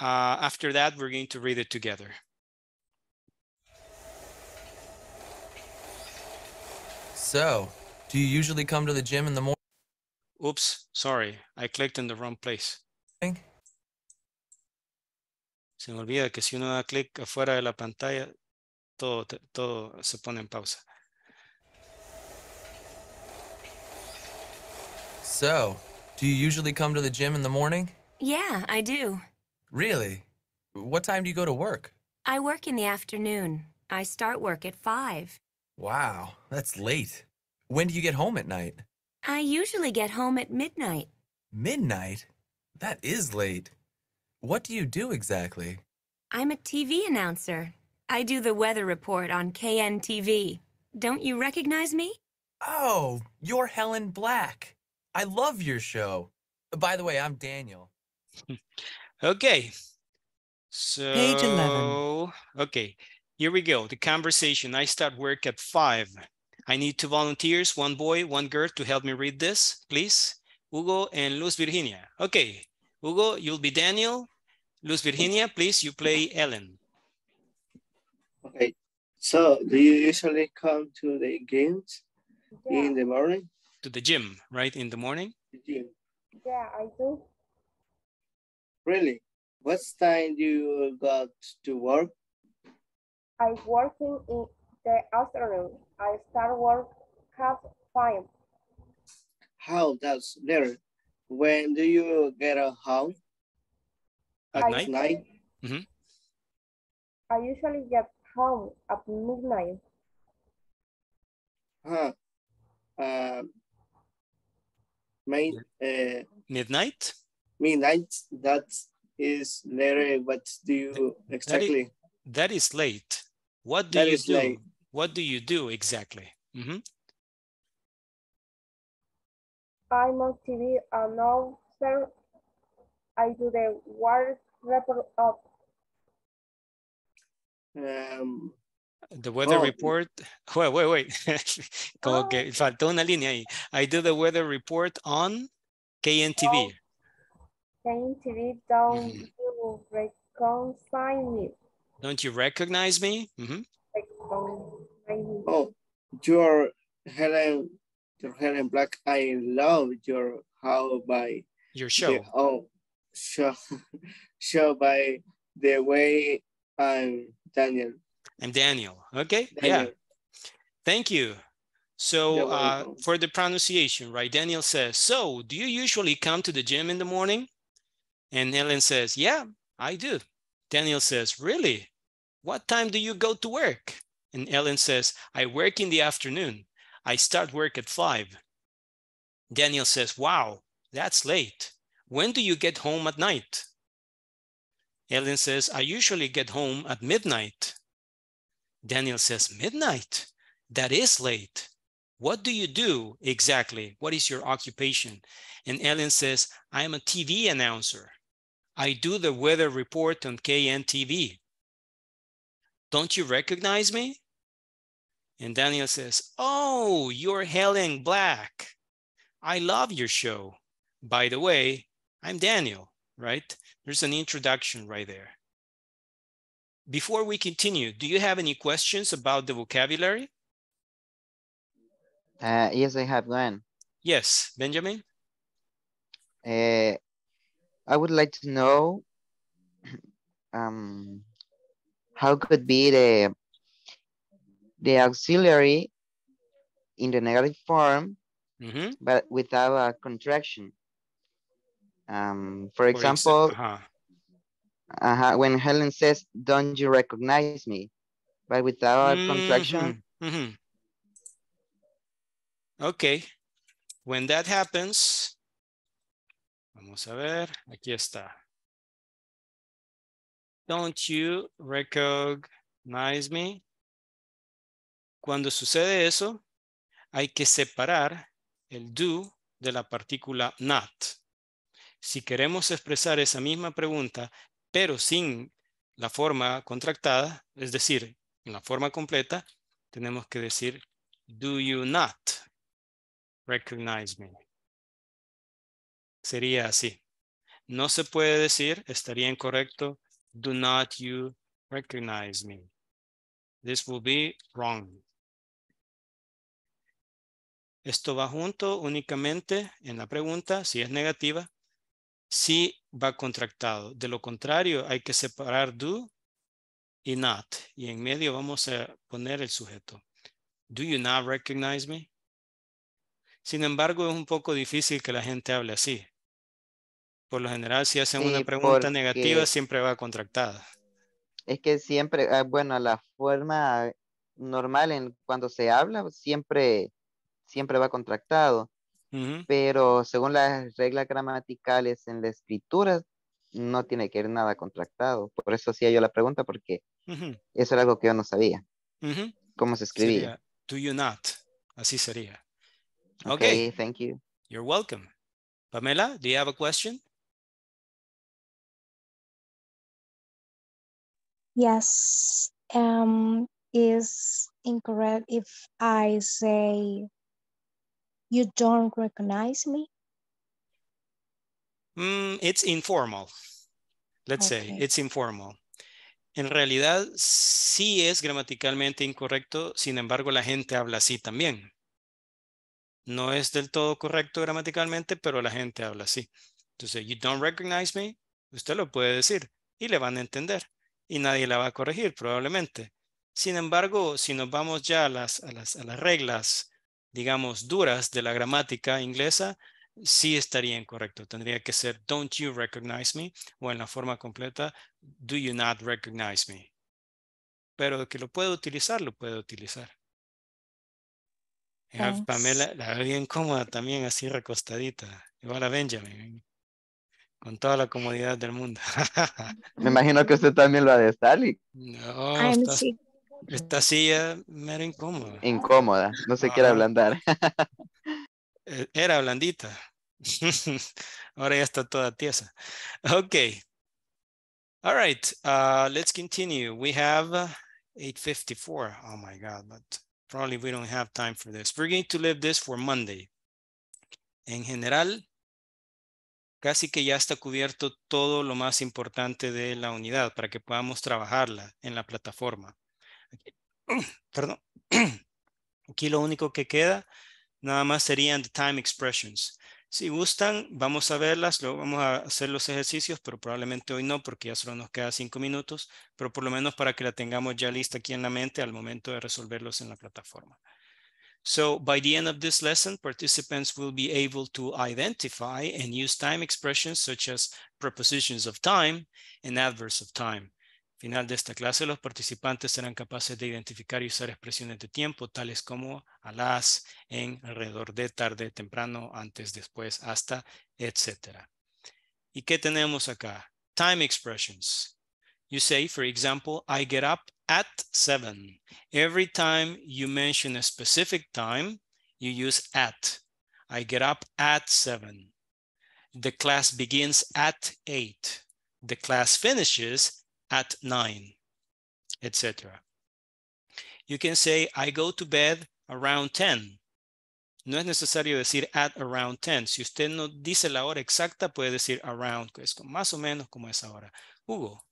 after that, we're going to read it together. So, do you usually come to the gym in the morning? Oops, sorry, I clicked in the wrong place. Se me olvida que si uno da clic afuera de la pantalla, todo, todo se pone en pausa. So, do you usually come to the gym in the morning? Yeah, I do. Really? What time do you go to work? I work in the afternoon. I start work at 5. Wow, that's late. When do you get home at night? I usually get home at midnight. Midnight? That is late. What do you do exactly? I'm a TV announcer. I do the weather report on KNTV. Don't you recognize me? Oh, you're Helen Black. I love your show. By the way, I'm Daniel. Okay. So, Page 11. okay, here we go. The conversation. I start work at five. I need two volunteers, one boy, one girl to help me read this, please. Hugo and Luz Virginia. Okay, Hugo, you'll be Daniel. Luz Virginia, please, you play Ellen. Okay. So do you usually come to the games in the morning? To the gym, right, in the morning? The gym. Yeah, I do. Really? What time do you got to work? I working in the afternoon. I start work half five. How does there? When do you get a home? At I night? Night? Mhm. I usually get home at midnight. Huh. Um, main, uh, Midnight? midnight, that is later. What do you exactly? That is late. What do That you do? late. What do you do exactly? Mhm. I'm on TV announcer. I do the weather report of Um, The weather Oh. report. Wait, wait, wait. Como que faltó una línea ahí. I do the weather report on KNTV. Can TV don't you reconcile me? Don't you recognize me? Mm -hmm. Oh, your Helen, your Helen Black. I love your how by Your show. the- oh, show, show by the way I'm Daniel. I'm Daniel. Okay. Daniel. Yeah. Thank you. So uh, for the pronunciation, right? Daniel says, so do you usually come to the gym in the morning? And Helen says, yeah, I do. Daniel says, really? What time do you go to work? And Ellen says, I work in the afternoon. I start work at five. Daniel says, wow, that's late. When do you get home at night? Ellen says, I usually get home at midnight. Daniel says, midnight? That is late. What do you do exactly? What is your occupation? And Ellen says, I am a TV announcer. I do the weather report on KNTV. Don't you recognize me? And Daniel says, Oh, you're Helen Black. I love your show. By the way, I'm Daniel, right? There's an introduction right there. Before we continue, do you have any questions about the vocabulary? Uh, yes, I have one. Yes, Benjamin? Uh, I would like to know um, how could be the the auxiliary in the negative form, Mhm. but without a contraction. Um, for For example, exa- uh-huh. uh when Helen says, "Don't you recognize me?" but without a contraction. Mhm, mhm. Ok. When that happens, vamos a ver, aquí está. Don't you recognize me? Cuando sucede eso, hay que separar el do de la partícula not. Si queremos expresar esa misma pregunta, pero sin la forma contractada, es decir, en la forma completa, tenemos que decir, do you not recognize me? Sería así. No se puede decir, estaría incorrecto, do not you recognize me. This will be wrong. Esto va junto únicamente en la pregunta, si es negativa, si va contractado. De lo contrario, hay que separar do y not. Y en medio vamos a poner el sujeto. Do you not recognize me? Sin embargo, es un poco difícil que la gente hable así. Por lo general, si hacen una pregunta negativa, siempre va contractada. Es que siempre, ah, bueno, la forma normal en cuando se habla siempre, siempre va contractado, pero según las reglas gramaticales en la escritura no tiene que ir nada contractado. Por eso hacía yo la pregunta porque Ujú. eso era algo que yo no sabía, cómo se escribía. Sería, do you not? Así sería. Ok, Okay. thank you. You're welcome. Pamela, do you have a question? Yes, um, is incorrect if I say you don't recognize me. Mm, it's informal. Let's say it's informal. En realidad sí es gramaticalmente incorrecto, sin embargo la gente habla así también. No es del todo correcto gramaticalmente, pero la gente habla así. Entonces, you don't recognize me, usted lo puede decir y le van a entender y nadie la va a corregir probablemente. Sin embargo, si nos vamos ya a las, a las, a las reglas, digamos, duras de la gramática inglesa, sí estaría incorrecto. Tendría que ser don't you recognize me o en la forma completa do you not recognize me. Pero que lo puede utilizar, lo puede utilizar. Pamela la veo bien cómoda también así recostadita. Igual a Benjamin. Con toda la comodidad del mundo. Me imagino que usted también lo ha de estar y No, I'm esta, silla mera incómoda. incómoda, no se quiere Ajá. ablandar. Eh, Era blandita. Ahora ya está toda tiesa. Okay. All right. Uh, let's continue. We have uh, 854. Oh my God, but probably we don't have time for this. We're going to leave this for Monday. En general, casi que ya está cubierto todo lo más importante de la unidad para que podamos trabajarla en la plataforma. Perdón. Aquí lo único que queda nada más serían the time expressions. Si gustan, vamos a verlas, luego vamos a hacer los ejercicios, pero probablemente hoy no, porque ya solo nos queda cinco minutos, pero por lo menos para que la tengamos ya lista aquí en la mente al momento de resolverlos en la plataforma. So by the end of this lesson, participants will be able to identify and use time expressions such as prepositions of time and adverbs of time. Final de esta clase, los participantes serán capaces de identificar y usar expresiones de tiempo, tales como a las, en, alrededor de, tarde, temprano, antes, después, hasta, etc. ¿Y qué tenemos acá? Time expressions. You say, for example, I get up at 7. Every time you mention a specific time, you use at. I get up at 7. The class begins at 8. The class finishes at 9, etc. You can say, I go to bed around 10. No es necesario decir at around 10. Si usted no dice la hora exacta, puede decir around, que es más o menos como es ahora. Hugo.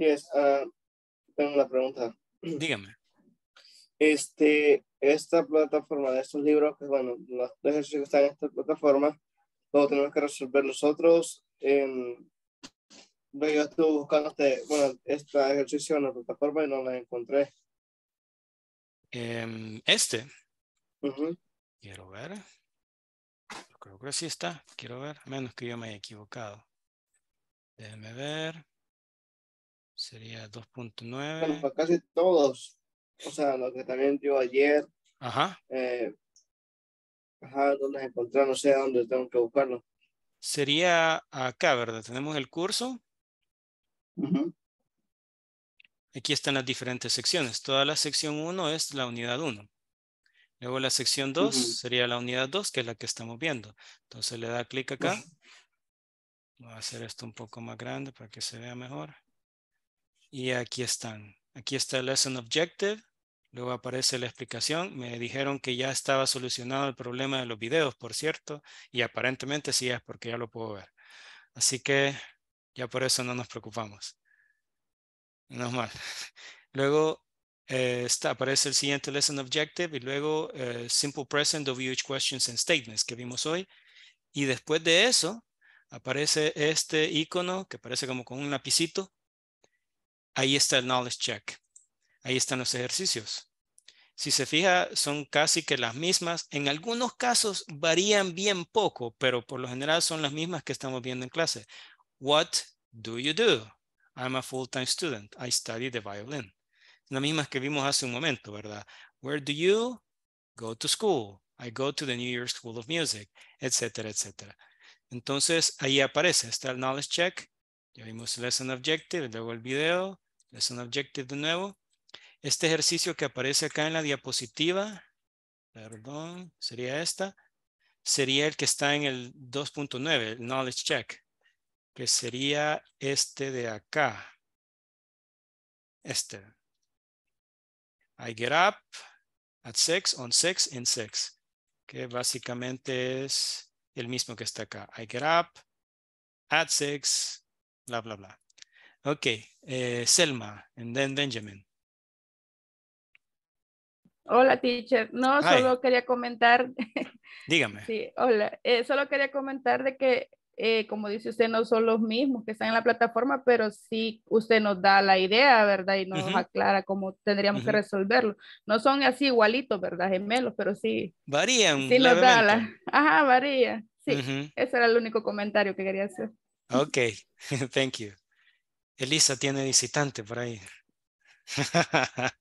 Yes, uh, tengo una pregunta. Dígame. Este, esta plataforma de estos libros, que bueno, los ejercicios que están en esta plataforma, luego tenemos que resolver los otros. En, yo estuve buscando este, bueno, este ejercicio en la plataforma y no la encontré. Em, este. Quiero ver. Creo que sí está. Quiero ver, a menos que yo me haya equivocado. Déjenme ver. Sería 2.9. Bueno, pues casi todos. O sea, lo que también dio ayer. Ajá. Eh, ajá, donde encontrar, no sé dónde tengo que buscarlo. Sería acá, ¿verdad? Tenemos el curso. Aquí están las diferentes secciones. Toda la sección 1 es la unidad 1. Luego la sección 2 sería la unidad 2, que es la que estamos viendo. Entonces le da clic acá. Voy a hacer esto un poco más grande para que se vea mejor. Y aquí están. Aquí está el lesson objective. Luego aparece la explicación. Me dijeron que ya estaba solucionado el problema de los videos, por cierto. Y aparentemente sí es porque ya lo puedo ver. Así que ya por eso no nos preocupamos. No mal. Luego eh, está, aparece el siguiente lesson objective y luego eh, simple present of each questions and statements que vimos hoy. Y después de eso aparece este icono que parece como con un lapicito. Ahí está el knowledge check. Ahí están los ejercicios. Si se fija, son casi que las mismas. En algunos casos varían bien poco, pero por lo general son las mismas que estamos viendo en clase. What do you do? I'm a full-time student. I study the violin. Las mismas que vimos hace un momento, ¿verdad? Where do you go to school? I go to the New York School of Music, etcétera, etcétera. Entonces, ahí aparece, está el knowledge check. Ya vimos lesson objective, luego el video, lesson objective de nuevo. Este ejercicio que aparece acá en la diapositiva, perdón, sería esta, sería el que está en el 2.9, el knowledge check, que sería este de acá. Este. I get up at 6, on 6, in 6. Que básicamente es el mismo que está acá. I get up at 6, bla, bla, bla. Ok, eh, Selma, and then Benjamin. Hola, teacher. No, Hi. solo quería comentar. Dígame. Sí, hola. Eh, solo quería comentar de que, eh, como dice usted, no son los mismos que están en la plataforma, pero sí usted nos da la idea, ¿verdad? Y nos Ujú. aclara cómo tendríamos que Ujú. resolverlo. No son así igualitos, ¿verdad? Gemelos, pero sí. Varían Sí nos da levemente. la... Ajá, varía. Sí, Ujú. ese era el único comentario que quería hacer. Ok, thank you. Elisa tiene visitante por ahí.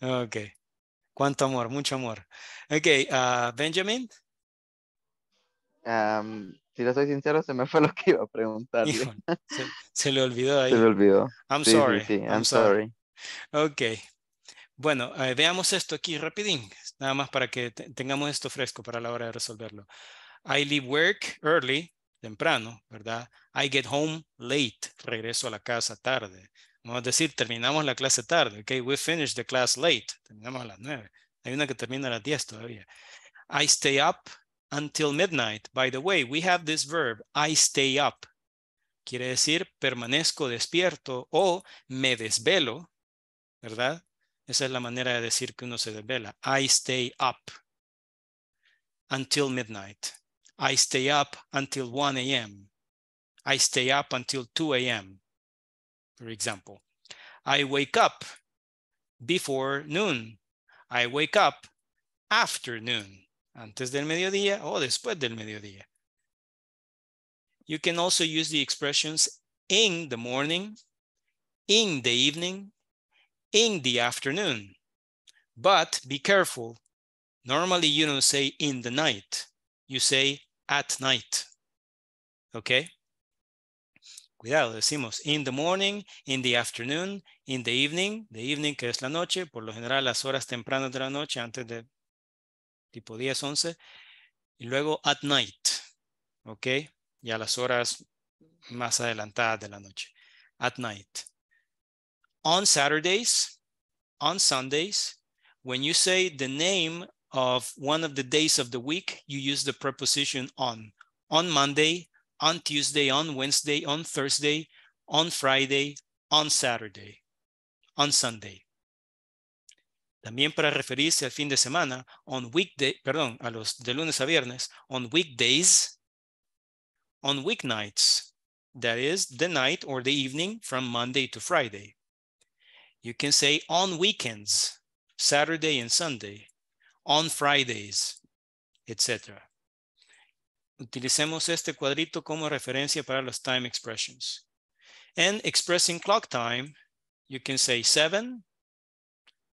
ok. Cuánto amor, mucho amor. Ok, ah, Benjamin. Am, si le soy sincero, se me fue lo que iba a preguntar. Se, se le olvidó ahí. Se me olvidó. I'm Sí, sí, sorry. sí, I'm, I'm sorry. sorry. Ok. Bueno, eh, veamos esto aquí rapidín, nada más para que te- tengamos esto fresco para la hora de resolverlo. I leave work early, temprano, ¿verdad? I get home late, regreso a la casa tarde. Vamos a decir, terminamos la clase tarde, ok? We finish the class late, terminamos a las 9. Hay una que termina a las 10 todavía. I stay up until midnight. By the way, we have this verb, I stay up. Quiere decir permanezco despierto o me desvelo, ¿verdad? Esa es la manera de decir que uno se desvela. I stay up until midnight. I stay up until 1 a.m. I stay up until 2 a.m. For example, I wake up before noon. I wake up after noon. Antes del mediodía o después del mediodía. You can also use the expressions in the morning, in the evening, in the afternoon. But be careful. Normally you don't say in the night. You say at night. Okay? Cuidado, decimos in the morning, in the afternoon, in the evening, the evening que es la noche, por lo general las horas tempranas de la noche, antes de tipo 10, 11, y luego at night, ¿ok? Y a las horas más adelantadas de la noche, at night. On Saturdays, on Sundays, when you say the name of one of the days of the week, you use the preposition on. On Monday, on Tuesday, on Wednesday, on Thursday, on Friday, on Saturday, on Sunday. También para referirse al fin de semana, on weekday, perdón, a los de lunes a viernes, on weekdays, on weeknights, that is the night or the evening from Monday to Friday. You can say on weekends, Saturday and Sunday, on Fridays, etc. Utilicemos este cuadrito como referencia para los time expressions. And expressing clock time, you can say 7,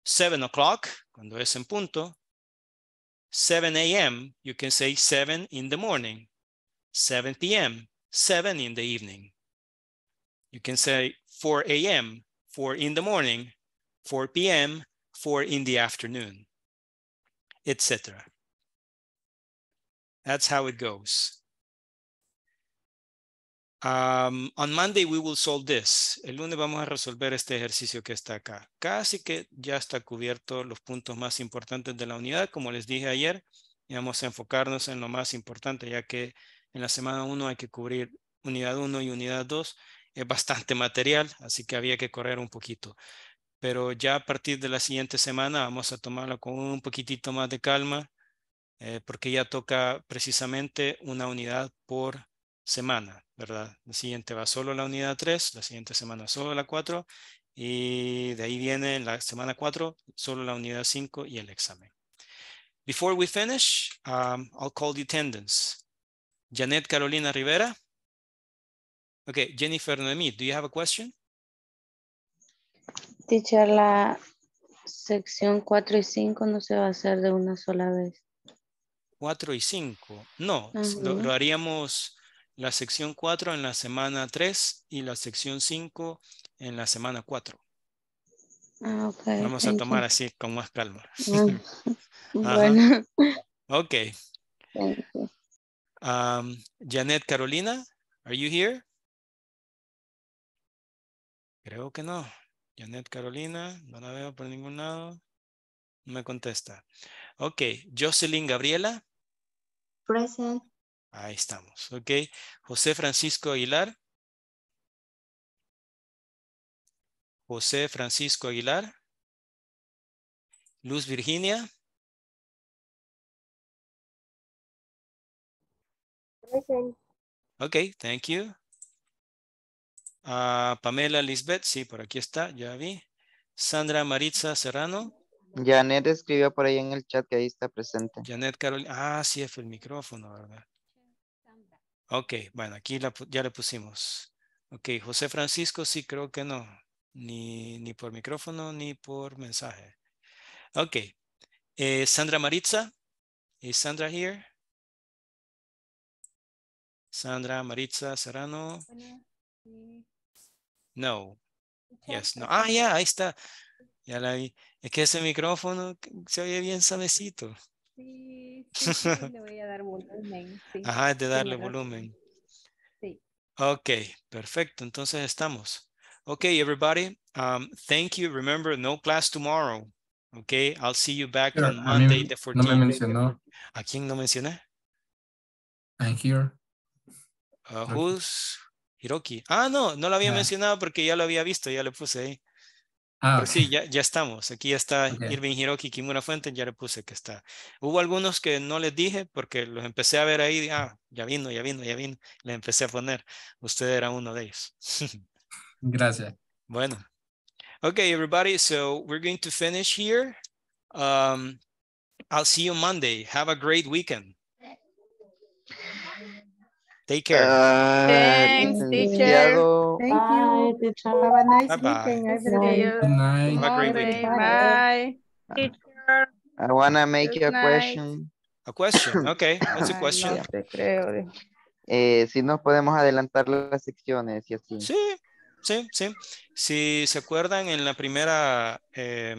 7 o'clock, cuando es en punto. 7 a.m., you can say 7 in the morning. 7 p.m., 7 in the evening. You can say 4 a.m., 4 in the morning, 4 p.m., 4 in the afternoon, etc. That's how it goes. Um, on Monday we will solve this. El lunes vamos a resolver este ejercicio que está acá. Casi que ya está cubierto los puntos más importantes de la unidad. Como les dije ayer, vamos a enfocarnos en lo más importante, ya que en la semana 1 hay que cubrir unidad 1 y unidad 2. Es bastante material, así que había que correr un poquito. Pero ya a partir de la siguiente semana vamos a tomarlo con un poquitito más de calma, eh, porque ya toca precisamente una unidad por semana, ¿verdad? La siguiente va solo la unidad 3, la siguiente semana solo la 4 y de ahí viene la semana 4 solo la unidad 5 y el examen. Before we finish, um, I'll call the attendance. Janet Carolina Rivera. Okay, Jennifer Noemi, do you have a question? Teacher, la sección 4 y 5 no se va a hacer de una sola vez. 4 y 5. No, lo, lo haríamos la sección 4 en la semana 3 y la sección 5 en la semana 4. Ah, ok. Vamos a tomar you. así con más calma. Ah, bueno. Ok. Um, Janet Carolina, are you here? Creo que no. Janet Carolina, no la veo por ningún lado. No me contesta. Ok. Jocelyn Gabriela. Present. Ahí estamos. Ok. José Francisco Aguilar. José Francisco Aguilar. Luz Virginia. Present. Ok, thank you. Ah, Pamela Lisbeth, sí, por aquí está, ya vi. Sandra Maritza Serrano. Janet escribió por ahí en el chat que ahí está presente. Janet Carolina. Ah, sí, es el micrófono, ¿verdad? Ok, bueno, aquí la ya le pusimos. Ok, José Francisco, sí, creo que no. Ni, ni por micrófono ni por mensaje. Ok. Eh, Sandra Maritza. Is Sandra here? Sandra Maritza Serrano. No. Yes, no. Ah, ya, ahí está. Ya la vi. Es que ese micrófono se oye bien suavecito. Sí, sí, sí, le voy a dar volumen. Sí, Ajá, es de darle volumen. Sí. Ok, perfecto. Entonces estamos. Okay, everybody. Um, thank you. Remember, no class tomorrow. Okay, I'll see you back Sure, on Monday the no me 14th. mencionó. ¿A quién no mencioné? I'm here. Uh, who's Hiroki? Ah, no, no lo había Ah. mencionado porque ya lo había visto, ya le puse ahí. Ah, Pero sí, ya, ya estamos. Aquí ya está. Irving Hiroki Kimura Fuentes, ya le puse que está. Hubo algunos que no les dije porque los empecé a ver ahí. Ah, ya vino, ya vino, ya vino. Les empecé a poner. Usted era uno de ellos. Gracias. Bueno. Okay, everybody. So we're going to finish here. Um, I'll see you Monday. Have a great weekend. Take care. Ah, Thanks, licenciado. Thank you. Have a nice weekend, See everybody. you Good night. Have a great weekend. Bye. Teacher. I wanna make Good you a night. question. A question. Okay, what's a Ay, question? no creo. Eh, si nos podemos adelantar las secciones y así. Sí, sí, sí. Si se acuerdan, en la primera, eh,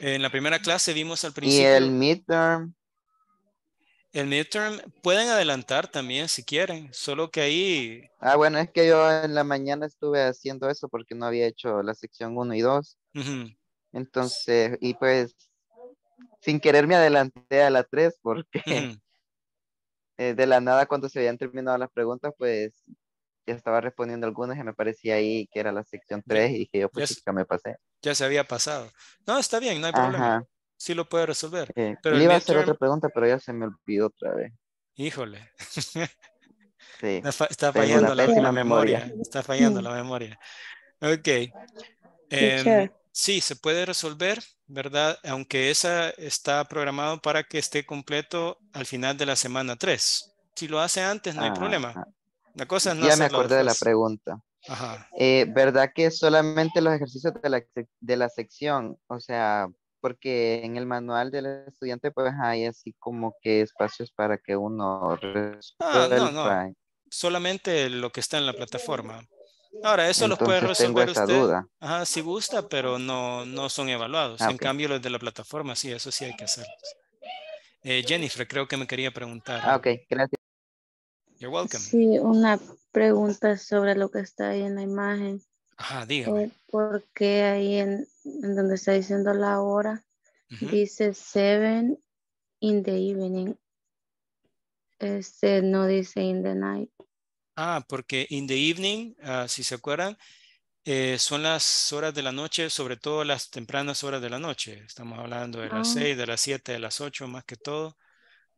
en la primera clase vimos al Y principio el midterm, el midterm. Pueden adelantar también si quieren, solo que ahí, ah, bueno, es que yo en la mañana estuve haciendo eso porque no había hecho la sección 1 y 2. ujú, Entonces, y pues, sin querer me adelanté a la 3 porque eh, de la nada cuando se habían terminado las preguntas, pues ya estaba respondiendo algunas y me parecía ahí que era la sección 3 y dije yo, Ya pues es- chica, me pasé. ya se había pasado. No, está bien, no hay problema. Sí lo puede resolver. eh, Pero le iba a hacer otra pregunta, pero ya se me olvidó otra vez. Híjole, Sí. está, fa- está Tengo fallando la, memoria. memoria. Está fallando la memoria. Ok. Teacher. sí, se puede resolver, ¿verdad? Aunque esa está programado para que esté completo al final de la semana 3. Si lo hace antes, no hay problema. La cosa es no Ya me acordé de la después. pregunta. Ajá. Eh, ¿Verdad que solamente los ejercicios de la, de la sección? O sea, porque en el manual del estudiante pues hay así como que espacios para que uno Ah, no, no. Solamente lo que está en la plataforma. Ahora, eso los puede Entonces tengo resolver esa usted. duda. Ajá, si gusta, pero no, no son evaluados. Ah, En cambio, los de la plataforma, sí, eso sí hay que hacerlos. Eh, Jennifer, creo que me quería preguntar. Ah, ok, gracias. You're welcome. Sí, una pregunta sobre lo que está ahí en la imagen. Ajá, dígame. Eh, ¿Por qué ahí en, en donde está diciendo la hora dice seven in the evening? Este no dice in the night. Ah, porque in the evening, ah, si se acuerdan, eh, son las horas de la noche, sobre todo las tempranas horas de la noche. Estamos hablando de las Ah. 6, de las 7, de las 8, más que todo.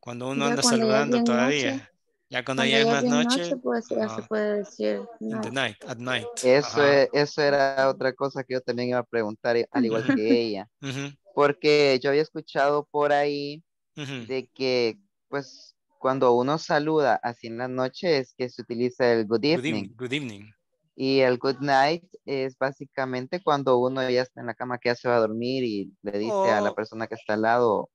Cuando uno Ya anda cuando saludando todavía. noche, Ya cuando, Cuando ya es más noche, noche, pues ya se ajá, puede decir in the night. night, at night. Eso, es- eso era otra cosa que yo también iba a preguntar, i- al igual que ella. Ujú, Porque yo había escuchado por ahí ujú. de que, pues, cuando uno saluda así en la noche es que se utiliza el good Good evening. evening. Good evening. Y el good night es básicamente cuando uno ya está en la cama que ya se va a dormir y le dice a la Oh. persona que está al lado,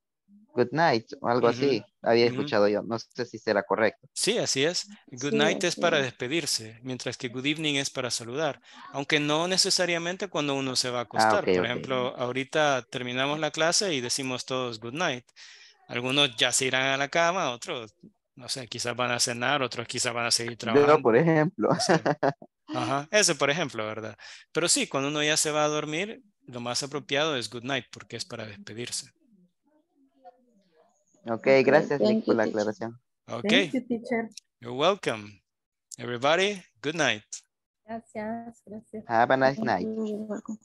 good night, o algo Ujú, así. Había ujú. escuchado yo, no sé si será correcto. Sí, así es. Good Sí, night es para es. despedirse, mientras que good evening es para saludar, aunque no necesariamente cuando uno se va a Ah, acostar. ok, Por ok. ejemplo, ahorita terminamos la clase y decimos todos good night. Algunos ya se irán a la cama, otros, no sé, quizás van a cenar, otros quizás van a seguir Yo, trabajando. por ejemplo. sé. Ajá, ese por ejemplo, ¿verdad? Pero sí, cuando uno ya se va a dormir, lo más apropiado es good night porque es para despedirse. Ok, Ok, gracias Nick thank por you, la teacher. aclaración. Ok, Thank you, teacher. you're welcome. Everybody, good night. Gracias, gracias. Have a nice night. you're welcome.